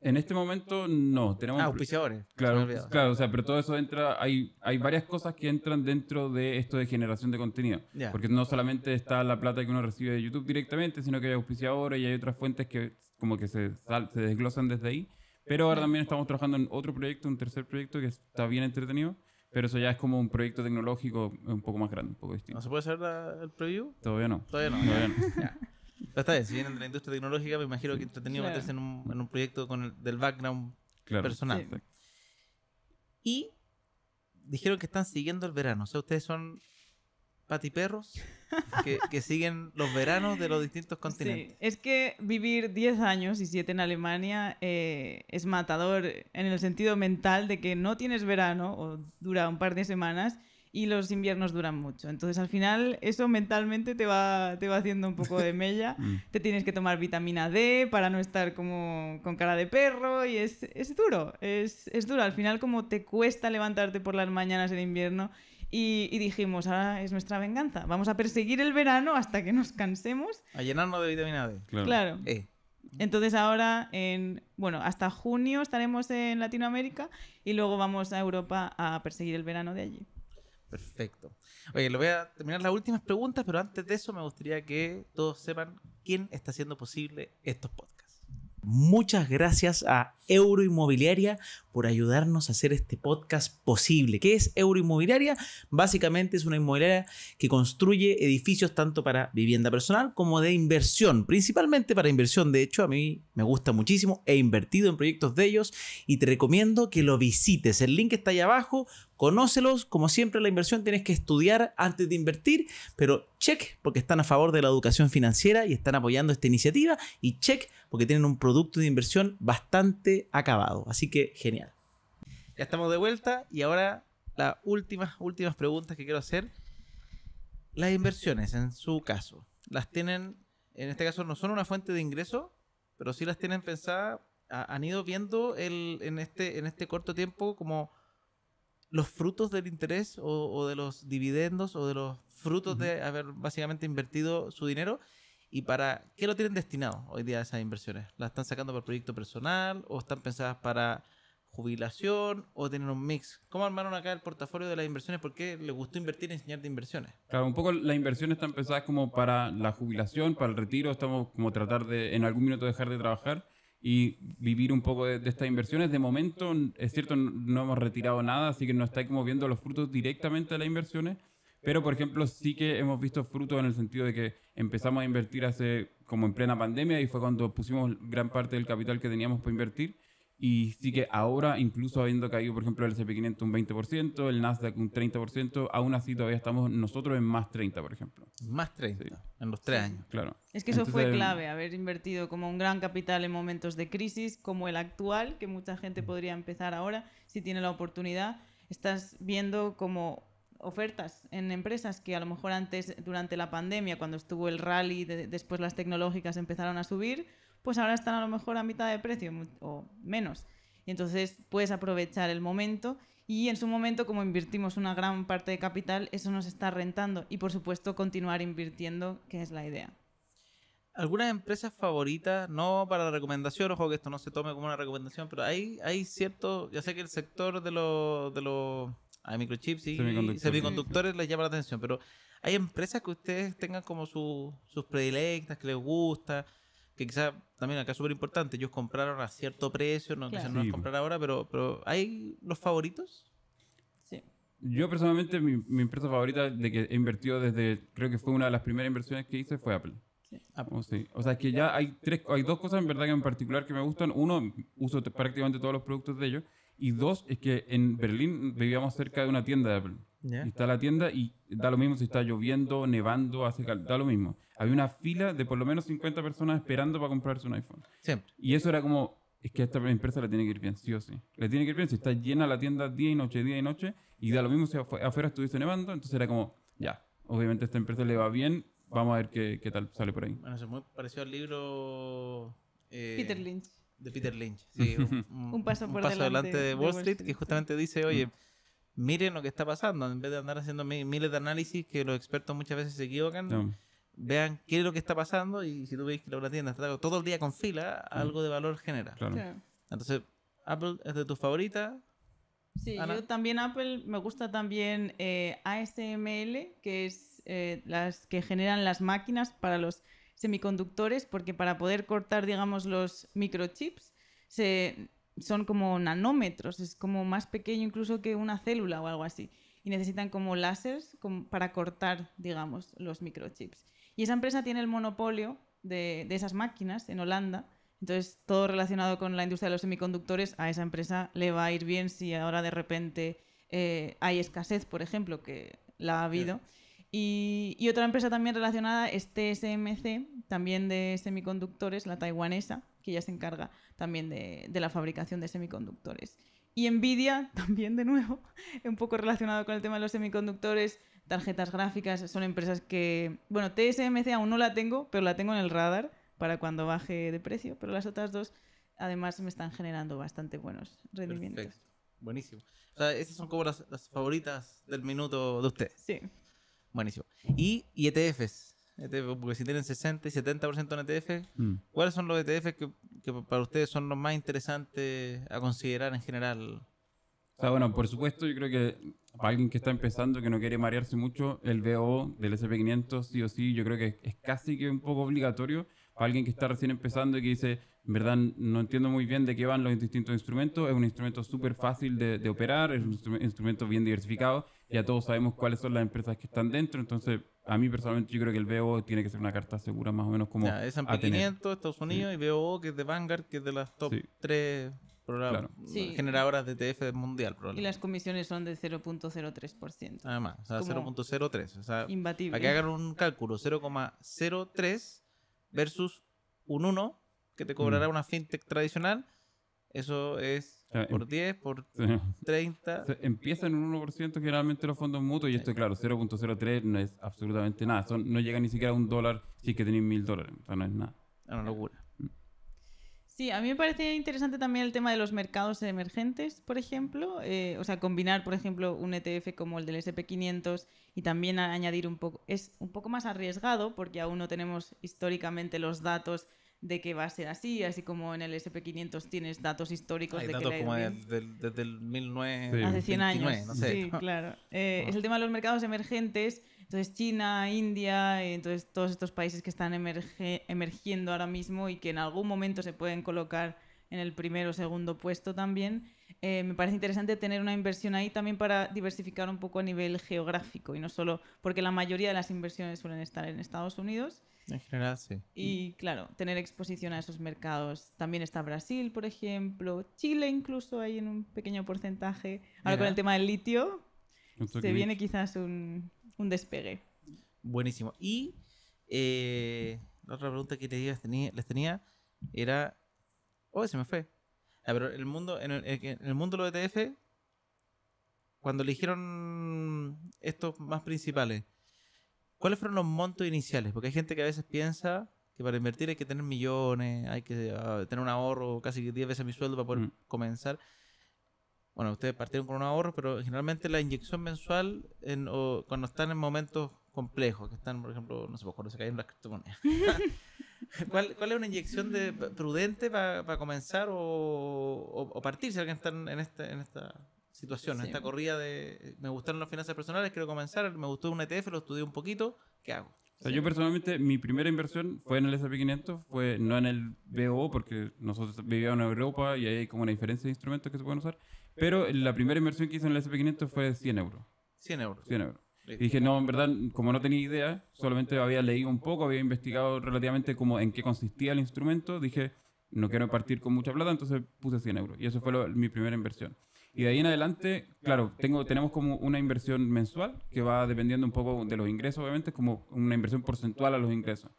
En este momento no, tenemos... Ah, auspiciadores. Claro, claro, o sea, pero todo eso entra, hay, hay varias cosas que entran dentro de esto de generación de contenido. Ya. Porque no solamente está la plata que uno recibe de YouTube directamente, sino que hay auspiciadores y hay otras fuentes que como que se, sal- se desglosan desde ahí. Pero ahora también estamos trabajando en otro proyecto, un tercer proyecto que está bien entretenido, pero eso ya es como un proyecto tecnológico un poco más grande, un poco ¿No distinto. se puede hacer la- el preview? Todavía no. Todavía no. Todavía no. Está bien, si vienen de la industria tecnológica, me imagino que entretenido Claro. meterse en un, en un proyecto con el, del background Claro. personal. Sí. Y dijeron que están siguiendo el verano. O sea, ustedes son patiperros que, que siguen los veranos de los distintos continentes. Sí, es que vivir 10 años y 7 en Alemania eh, es matador en el sentido mental de que no tienes verano o dura un par de semanas y los inviernos duran mucho. Entonces al final eso mentalmente te va, te va haciendo un poco de mella. Mm. te tienes que tomar vitamina D para no estar como con cara de perro y es, es duro, es, es duro. Al final como te cuesta levantarte por las mañanas en invierno y, y dijimos, ahora es nuestra venganza, vamos a perseguir el verano hasta que nos cansemos. A llenarnos de vitamina D. Claro. Claro. Eh, Entonces ahora, en, bueno, hasta junio estaremos en Latinoamérica y luego vamos a Europa a perseguir el verano de allí. Perfecto. Oye, le voy a terminar las últimas preguntas, pero antes de eso me gustaría que todos sepan quién está haciendo posible estos podcasts. Muchas gracias a Euro Inmobiliaria por ayudarnos a hacer este podcast posible. ¿Qué es Euro Inmobiliaria? Básicamente es una inmobiliaria que construye edificios tanto para vivienda personal como de inversión, principalmente para inversión. De hecho, a mí me gusta muchísimo, he invertido en proyectos de ellos y te recomiendo que lo visites. El link está ahí abajo, conócelos. Como siempre, la inversión tienes que estudiar antes de invertir, pero check porque están a favor de la educación financiera y están apoyando esta iniciativa y check porque tienen un producto de inversión bastante acabado. Así que genial. Ya estamos de vuelta y ahora las últimas, últimas preguntas que quiero hacer. Las inversiones, en su caso, las tienen, en este caso no son una fuente de ingreso, pero sí las tienen pensadas, ha- han ido viendo el, en, este, en este corto tiempo como los frutos del interés o, o de los dividendos o de los frutos de haber básicamente invertido su dinero y para qué lo tienen destinado hoy día esas inversiones. ¿Las están sacando para el proyecto personal o están pensadas para jubilación o tienen un mix? ¿Cómo armaron acá el portafolio de las inversiones? ¿Por qué les gustó invertir en enseñar de inversiones? Claro, un poco la inversión está empezada como para la jubilación, para el retiro, estamos como tratar de en algún minuto dejar de trabajar y vivir un poco de, de estas inversiones. De momento, es cierto, no hemos retirado nada, así que no está como viendo los frutos directamente de las inversiones, pero por ejemplo sí que hemos visto frutos en el sentido de que empezamos a invertir hace como en plena pandemia y fue cuando pusimos gran parte del capital que teníamos para invertir y sí que ahora, incluso habiendo caído, por ejemplo, el SP500 un 20%, el Nasdaq un 30%, aún así todavía estamos nosotros en más 30, por ejemplo. Más 30 Sí. en los tres años. Claro. Es que eso fue Entonces, clave, haber invertido como un gran capital en momentos de crisis como el actual, que mucha gente podría empezar ahora si tiene la oportunidad. Estás viendo como ofertas en empresas que a lo mejor antes, durante la pandemia, cuando estuvo el rally, de- después las tecnológicas empezaron a subir, pues ahora están a lo mejor a mitad de precio o menos. Y entonces puedes aprovechar el momento y en su momento, como invertimos una gran parte de capital, eso nos está rentando. Y por supuesto, continuar invirtiendo, que es la idea. ¿Algunas empresas favoritas? No para la recomendación, ojo que esto no se tome como una recomendación, pero hay, hay cierto, ya sé que el sector de los de los ah, microchips y Semiconductores. semiconductores, les llama la atención, pero hay empresas que ustedes tengan como su- sus predilectas, que les gusta, que quizás también acá es súper importante, ellos compraron a cierto precio, no, quizás Claro. no Sí. comprar ahora, pero, pero ¿hay los favoritos? Sí. Yo personalmente, mi, mi empresa favorita de que he invertido desde, creo que fue una de las primeras inversiones que hice, fue Apple. Sí. Oh, sí. O sea, es que ya hay tres, hay dos cosas en verdad que en particular que me gustan. Uno, uso prácticamente todos los productos de ellos. Y dos, es que en Berlín vivíamos cerca de una tienda de Apple. Está la tienda y da lo mismo si está lloviendo, nevando, hace cal- da lo mismo. Había una fila de por lo menos 50 personas esperando para comprarse un iPhone. Siempre. Y eso era como, es que a esta empresa le tiene que ir bien, sí o sí. Le tiene que ir bien si está llena la tienda día y noche, día y noche, y da lo mismo si afu- afuera estuviese nevando, entonces era como, ya, obviamente a esta empresa le va bien, vamos a ver qué, qué tal sale por ahí. Bueno, eso es muy parecido al libro... eh, Peter Lynch. De Peter Lynch. Sí, un, Un paso por adelante delante de de Wall Wall Street, Street, que justamente dice, oye, miren lo que está pasando, en vez de andar haciendo mi- miles de análisis que los expertos muchas veces se equivocan, No, vean qué es lo que está pasando y si tú veis que la tienda está todo el día con fila, algo de valor genera. claro. Claro. Entonces, Apple es de tus favoritas. Sí, Ana. yo también Apple, me gusta también eh, ASML, que es eh, las que generan las máquinas para los semiconductores, porque para poder cortar, digamos, los microchips, se, son como nanómetros, es como más pequeño incluso que una célula o algo así. Y necesitan como láseres como para cortar, digamos, los microchips. Y esa empresa tiene el monopolio de, de esas máquinas en Holanda. Entonces, todo relacionado con la industria de los semiconductores, a esa empresa le va a ir bien si ahora de repente eh, hay escasez, por ejemplo, que la ha habido. Y, y otra empresa también relacionada es TSMC, también de semiconductores, la taiwanesa, que ya se encarga también de, de la fabricación de semiconductores. Y Nvidia, también de nuevo, un poco relacionado con el tema de los semiconductores, tarjetas gráficas, son empresas que, bueno, TSMC aún no la tengo, pero la tengo en el radar para cuando baje de precio, pero las otras dos además me están generando bastante buenos rendimientos. Perfecto. Buenísimo. O sea, esas son como las, las favoritas del minuto de ustedes. Sí. Buenísimo. Y, y ETFs. ETF, porque si tienen 60 y 70% en ETF, Mm. ¿cuáles son los ETFs que, que para ustedes son los más interesantes a considerar en general? O sea, bueno, por supuesto, yo creo que para alguien que está empezando, que no quiere marearse mucho, el VO del SP500, sí o sí, yo creo que es casi que un poco obligatorio para alguien que está recién empezando y que dice, en verdad no entiendo muy bien de qué van los distintos instrumentos, es un instrumento súper fácil de, de operar, es un instru- instrumento bien diversificado, ya todos sabemos cuáles son las empresas que están dentro, entonces a mí personalmente yo creo que el VO tiene que ser una carta segura más o menos como Ya, es a tener. S&P 500, Estados Unidos y BOO, que es de Vanguard, que es de las top Sí. 3 Claro. Sí. generadoras de ETF mundial, Y probablemente. las comisiones son de 0.03%. Además, o sea, Como 0.03. O sea, Imbatible. para que hagan un cálculo, 0,03 versus un 1 que te cobrará Mm. una fintech tradicional. Eso es sea, por 10, por Sí. 30. Se- Empiezan en un 1% generalmente los fondos mutuos y esto, claro, 0.03 no es absolutamente nada. Son, no llega ni siquiera a un dólar si es que tenéis mil dólares. O sea, no es nada. Es una locura. Sí, a mí me parece interesante también el tema de los mercados emergentes, por ejemplo. Eh, o sea, combinar, por ejemplo, un ETF como el del SP500 y también añadir un poco. Es un poco más arriesgado porque aún no tenemos históricamente los datos de que va a ser así, así como en el SP500 tienes datos históricos Hay de que datos ido como de- desde el Sí. 1929, Hace 100 años. no sé. Sí, claro. Eh. Es el tema de los mercados emergentes. Entonces, China, India, eh, entonces todos estos países que están emerge- emergiendo ahora mismo y que en algún momento se pueden colocar en el primero o segundo puesto también. Eh, me parece interesante tener una inversión ahí también para diversificar un poco a nivel geográfico y no solo porque la mayoría de las inversiones suelen estar en Estados Unidos En general, sí. y claro, tener exposición a esos mercados. También está Brasil, por ejemplo, Chile incluso hay en un pequeño porcentaje. Ahora con el tema del litio se viene quizás un, un despegue. Buenísimo. Y eh, la otra pregunta que les tenía, les tenía era. Oh, se me fue. Ah, pero el mundo, en el, en el mundo de los ETF, cuando eligieron estos más principales, ¿cuáles fueron los montos iniciales? Porque hay gente que a veces piensa que para invertir hay que tener millones, hay que ah, tener un ahorro casi que 10 veces mi sueldo para poder Mm. comenzar. Bueno, ustedes partieron con un ahorro, pero generalmente la inyección mensual en- o cuando están en momentos complejos, que están, por ejemplo, no sé, pues, cuando se caen las criptomonedas. ¿Cuál, ¿Cuál es una inyección de, prudente para comenzar o, o- o partir si alguien está en esta, en esta situación, en Sí. esta corrida de me gustaron las finanzas personales, quiero comenzar, me gustó un ETF, lo estudié un poquito, ¿qué hago? O sea, yo personalmente, mi primera inversión fue en el SP500, fue no en el BO, porque nosotros vivíamos en Europa y ahí hay como una diferencia de instrumentos que se pueden usar. Pero la primera inversión que hice en el SP500 fue de 100 euros. 100 euros. 100 euros. Y dije, no, en verdad, como no tenía idea, solamente había leído un poco, había investigado relativamente como en qué consistía el instrumento, dije, no quiero partir con mucha plata, entonces puse 100 euros. Y eso fue lo- mi primera inversión. Y de ahí en adelante, claro, tengo, tenemos como una inversión mensual que va dependiendo un poco de los ingresos, obviamente, como una inversión porcentual a los ingresos.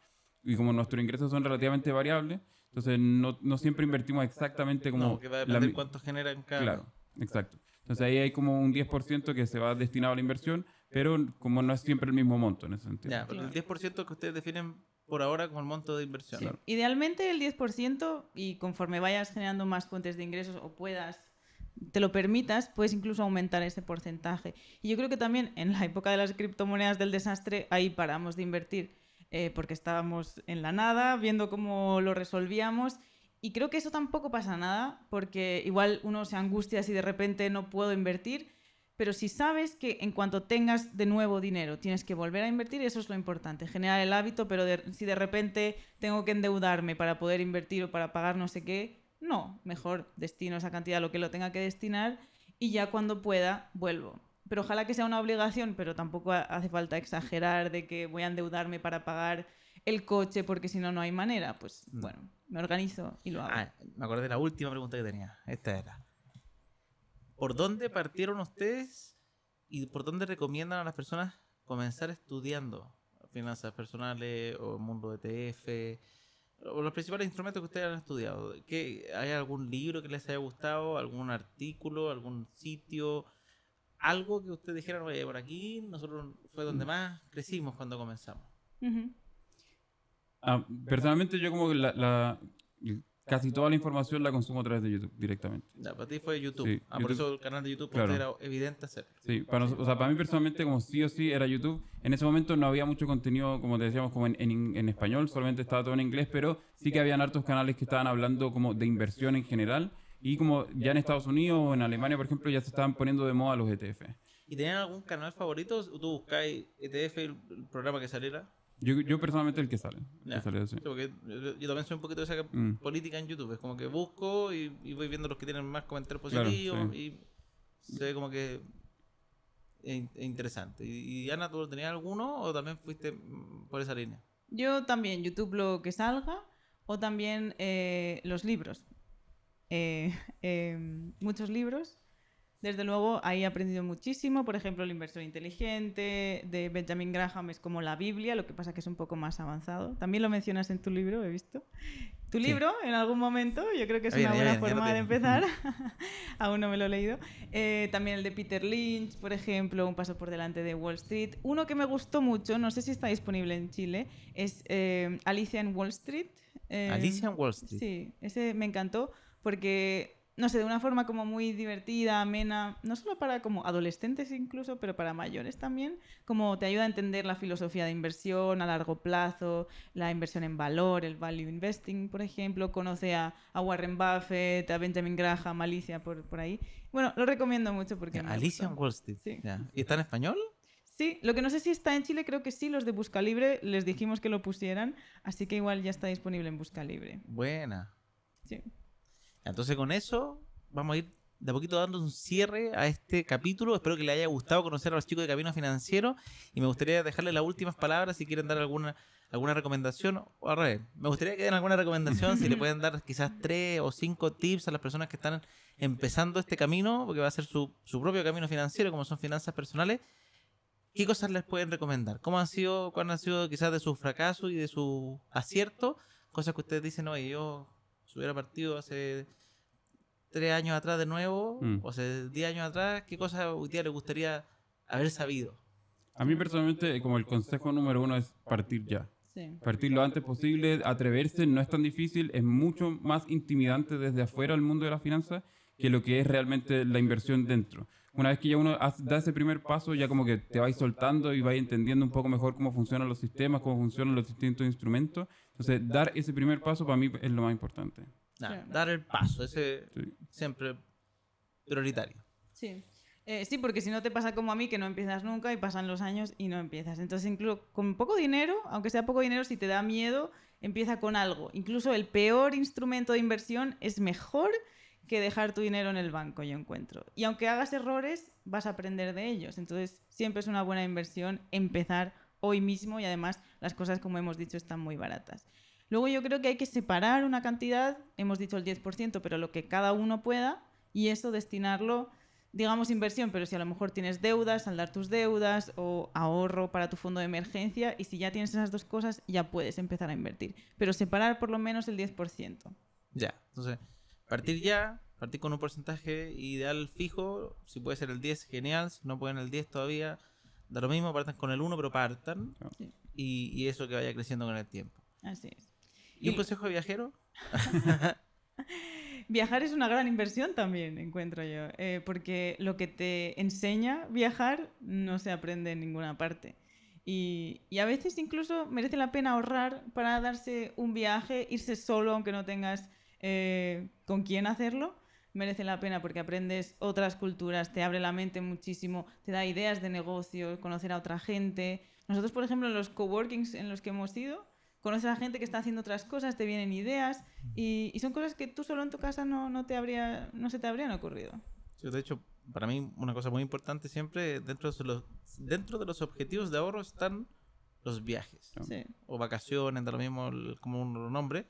Y como nuestros ingresos son relativamente variables, entonces no, no siempre invertimos exactamente como... no, que va a la depender mi- cuánto genera en cada. Claro, exacto. Entonces ahí hay como un 10% que se va destinado a la inversión, pero como no es siempre el mismo monto en ese sentido. Ya, pero Claro. el 10% que ustedes definen por ahora como el monto de inversión. Sí. Idealmente el 10% y conforme vayas generando más fuentes de ingresos o puedas, te lo permitas, puedes incluso aumentar ese porcentaje. Y yo creo que también en la época de las criptomonedas del desastre, ahí paramos de invertir eh, porque estábamos en la nada, viendo cómo lo resolvíamos. Y creo que eso tampoco pasa nada, porque igual uno se angustia si de repente no puedo invertir, pero si sabes que en cuanto tengas de nuevo dinero tienes que volver a invertir, eso es lo importante, generar el hábito, pero de- si de repente tengo que endeudarme para poder invertir o para pagar no sé qué, no, mejor destino esa cantidad a lo que lo tenga que destinar y ya cuando pueda vuelvo. Pero ojalá que sea una obligación, pero tampoco ha- hace falta exagerar de que voy a endeudarme para pagar el coche porque si no, no hay manera. Pues No. bueno, me organizo y lo hago. Ah, me acordé de la última pregunta que tenía. Esta era. ¿Por dónde partieron ustedes y por dónde recomiendan a las personas comenzar estudiando finanzas personales o mundo ETF o los principales instrumentos que ustedes han estudiado? ¿Qué, ¿Hay algún libro que les haya gustado? ¿Algún artículo? ¿Algún sitio? Algo que ustedes dijeran, oye, por aquí nosotros fue donde más crecimos cuando comenzamos. Ah, personalmente yo como que la, la- casi toda la información la consumo a través de YouTube directamente. Ya, para ti fue YouTube. Sí, ah, por YouTube. eso el canal de YouTube Claro. para usted era evidente hacerlo. Sí, para, nos- o sea, para mí personalmente como sí o sí era YouTube. En ese momento no había mucho contenido, como te decíamos, como en, en- en español, solamente estaba todo en inglés, pero sí que habían hartos canales que estaban hablando como de inversión en general. Y como ya en Estados Unidos o en Alemania, por ejemplo, ya se estaban poniendo de moda los ETF. ¿Y tenían algún canal favorito? ¿O ¿Tú buscáis ETF, el programa que saliera? Yo, yo personalmente el que sale. Que sale así. Sí, porque yo, yo también soy un poquito de esa Mm. política en YouTube. Es como que busco y, y voy viendo los que tienen más comentarios Claro, positivos sí. y se ve como que es es interesante. ¿Y, y Ana, tú tenías alguno o también fuiste por esa línea? Yo también, YouTube lo que salga, o también eh, los libros. Eh, eh, muchos libros. Desde luego, ahí he aprendido muchísimo. Por ejemplo, el inversor inteligente de Benjamin Graham es como la Biblia, lo que pasa que es un poco más avanzado. También lo mencionas en tu libro, he visto. Tu Sí. libro, en algún momento, yo creo que es una buena forma de empezar. Aún no me lo he leído. Eh, también el de Peter Lynch, por ejemplo, Un paso por delante de Wall Street. Uno que me gustó mucho, no sé si está disponible en Chile, es eh, Alicia en Wall Street. Eh, Alicia en Wall Street. Sí, ese me encantó porque no sé, de una forma como muy divertida, amena, no solo para como adolescentes incluso, pero para mayores también, como te ayuda a entender la filosofía de inversión a largo plazo, la inversión en valor, el value investing, por ejemplo, conoce a, a Warren Buffett, a Benjamin Graham, Alicia por, por ahí. Bueno, lo recomiendo mucho porque... me Alicia en. Wall Street. Sí. ¿Y está en español? Sí, lo que no sé si está en Chile, creo que sí, los de Busca Libre les dijimos que lo pusieran, así que igual ya está disponible en Busca Libre. Buena. Sí. Entonces con eso vamos a ir de a poquito dando un cierre a este capítulo. Espero que les haya gustado conocer a los chicos de Camino Financiero y me gustaría dejarles las últimas palabras si quieren dar alguna alguna recomendación o al revés. Me gustaría que den alguna recomendación si le pueden dar quizás tres o cinco tips a las personas que están empezando este camino, porque va a ser su, su propio camino financiero, como son finanzas personales. ¿Qué cosas les pueden recomendar? ¿Cómo han sido, cuáles han sido quizás de sus fracasos y de sus aciertos? Cosas que ustedes dicen, oye, yo si hubiera partido hace tres años atrás de nuevo, Mm. o hace diez años atrás, ¿qué cosas hoy día les gustaría haber sabido? A mí personalmente, como el consejo número uno es partir ya. Sí. Partir lo antes posible, atreverse, no es tan difícil, es mucho más intimidante desde afuera el mundo de la finanza que lo que es realmente la inversión dentro. Una vez que ya uno da ese primer paso, ya como que te vais soltando y vais entendiendo un poco mejor cómo funcionan los sistemas, cómo funcionan los distintos instrumentos. Entonces, dar ese primer paso para mí es lo más importante. Dar el paso, ese Sí. siempre prioritario. Sí. Eh, sí, porque si no te pasa como a mí, que no empiezas nunca y pasan los años y no empiezas. Entonces, incluso con poco dinero, aunque sea poco dinero, si te da miedo, empieza con algo. Incluso el peor instrumento de inversión es mejor que dejar tu dinero en el banco, yo encuentro. Y aunque hagas errores, vas a aprender de ellos. Entonces, siempre es una buena inversión empezar hoy mismo y además las cosas, como hemos dicho, están muy baratas. Luego yo creo que hay que separar una cantidad, hemos dicho el 10%, pero lo que cada uno pueda, y eso destinarlo, digamos, inversión, pero si a lo mejor tienes deudas, saldar tus deudas o ahorro para tu fondo de emergencia, y si ya tienes esas dos cosas, ya puedes empezar a invertir. Pero separar por lo menos el 10%. Ya, entonces, partir ya, partir con un porcentaje ideal fijo, si puede ser el 10, genial, si no pueden el 10 todavía, da lo mismo, partan con el 1, pero partan, Sí. y, y eso que vaya creciendo con el tiempo. Así es. ¿Y un consejo de viajero? Viajar es una gran inversión también, encuentro yo, eh, porque lo que te enseña viajar no se aprende en ninguna parte. Y, y a veces incluso merece la pena ahorrar para darse un viaje, irse solo aunque no tengas eh, con quién hacerlo. Merece la pena porque aprendes otras culturas, te abre la mente muchísimo, te da ideas de negocio, conocer a otra gente. Nosotros, por ejemplo, en los coworkings en los que hemos ido, conoces a gente que está haciendo otras cosas, te vienen ideas y, y son cosas que tú solo en tu casa no, no, te habría, no se te habrían ocurrido. Sí, de hecho, para mí una cosa muy importante siempre dentro de los, dentro de los objetivos de ahorro están los viajes. Sí. O vacaciones, da lo mismo el- como lo nombre.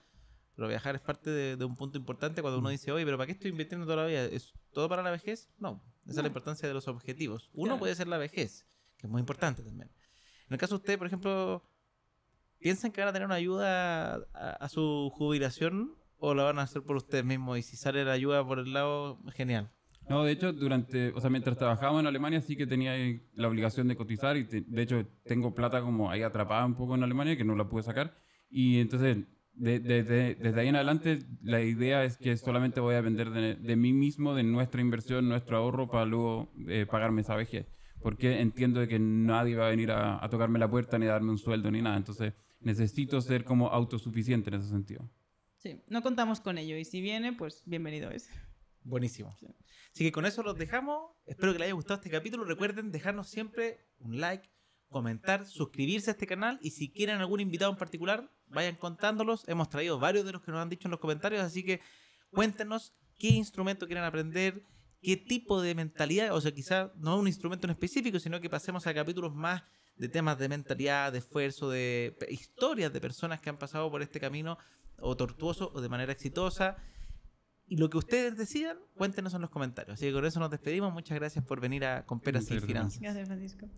Pero viajar es parte de, de un punto importante cuando uno dice, oye, pero ¿para qué estoy invirtiendo toda la vida? ¿Es todo para la vejez? No. Esa es la No. importancia de los objetivos. Uno Claro. puede ser la vejez, que es muy importante también. En el caso de usted, por ejemplo, ¿piensan que van a tener una ayuda a, a su jubilación o la van a hacer por ustedes mismos? Y si sale la ayuda por el lado, genial. No, de hecho, durante, o sea, mientras trabajábamos en Alemania sí que tenía la obligación de cotizar y te- de hecho tengo plata como ahí atrapada un poco en Alemania que no la pude sacar y entonces de- de- de- desde ahí en adelante la idea es que solamente voy a depender de, mí mismo, de nuestra inversión, nuestro ahorro para luego eh, pagarme esa vejez. Porque entiendo que nadie va a venir a, a tocarme la puerta ni a darme un sueldo ni nada. Entonces necesito ser como autosuficiente en ese sentido. Sí, no contamos con ello y si viene, pues bienvenido es. Buenísimo. Así que con eso los dejamos. Espero que les haya gustado este capítulo. Recuerden dejarnos siempre un like, comentar, suscribirse a este canal y si quieren algún invitado en particular, vayan contándolos. Hemos traído varios de los que nos han dicho en los comentarios, así que cuéntenos qué instrumento quieren aprender, qué tipo de mentalidad, o sea, quizás no un instrumento en específico, sino que pasemos a capítulos más de temas de mentalidad, de esfuerzo, de historias de personas que han pasado por este camino o tortuoso o de manera exitosa. Y lo que ustedes decidan, cuéntenos en los comentarios. Así que con eso nos despedimos. Muchas gracias por venir a Con Peras y. Finanzas. Gracias, Francisco.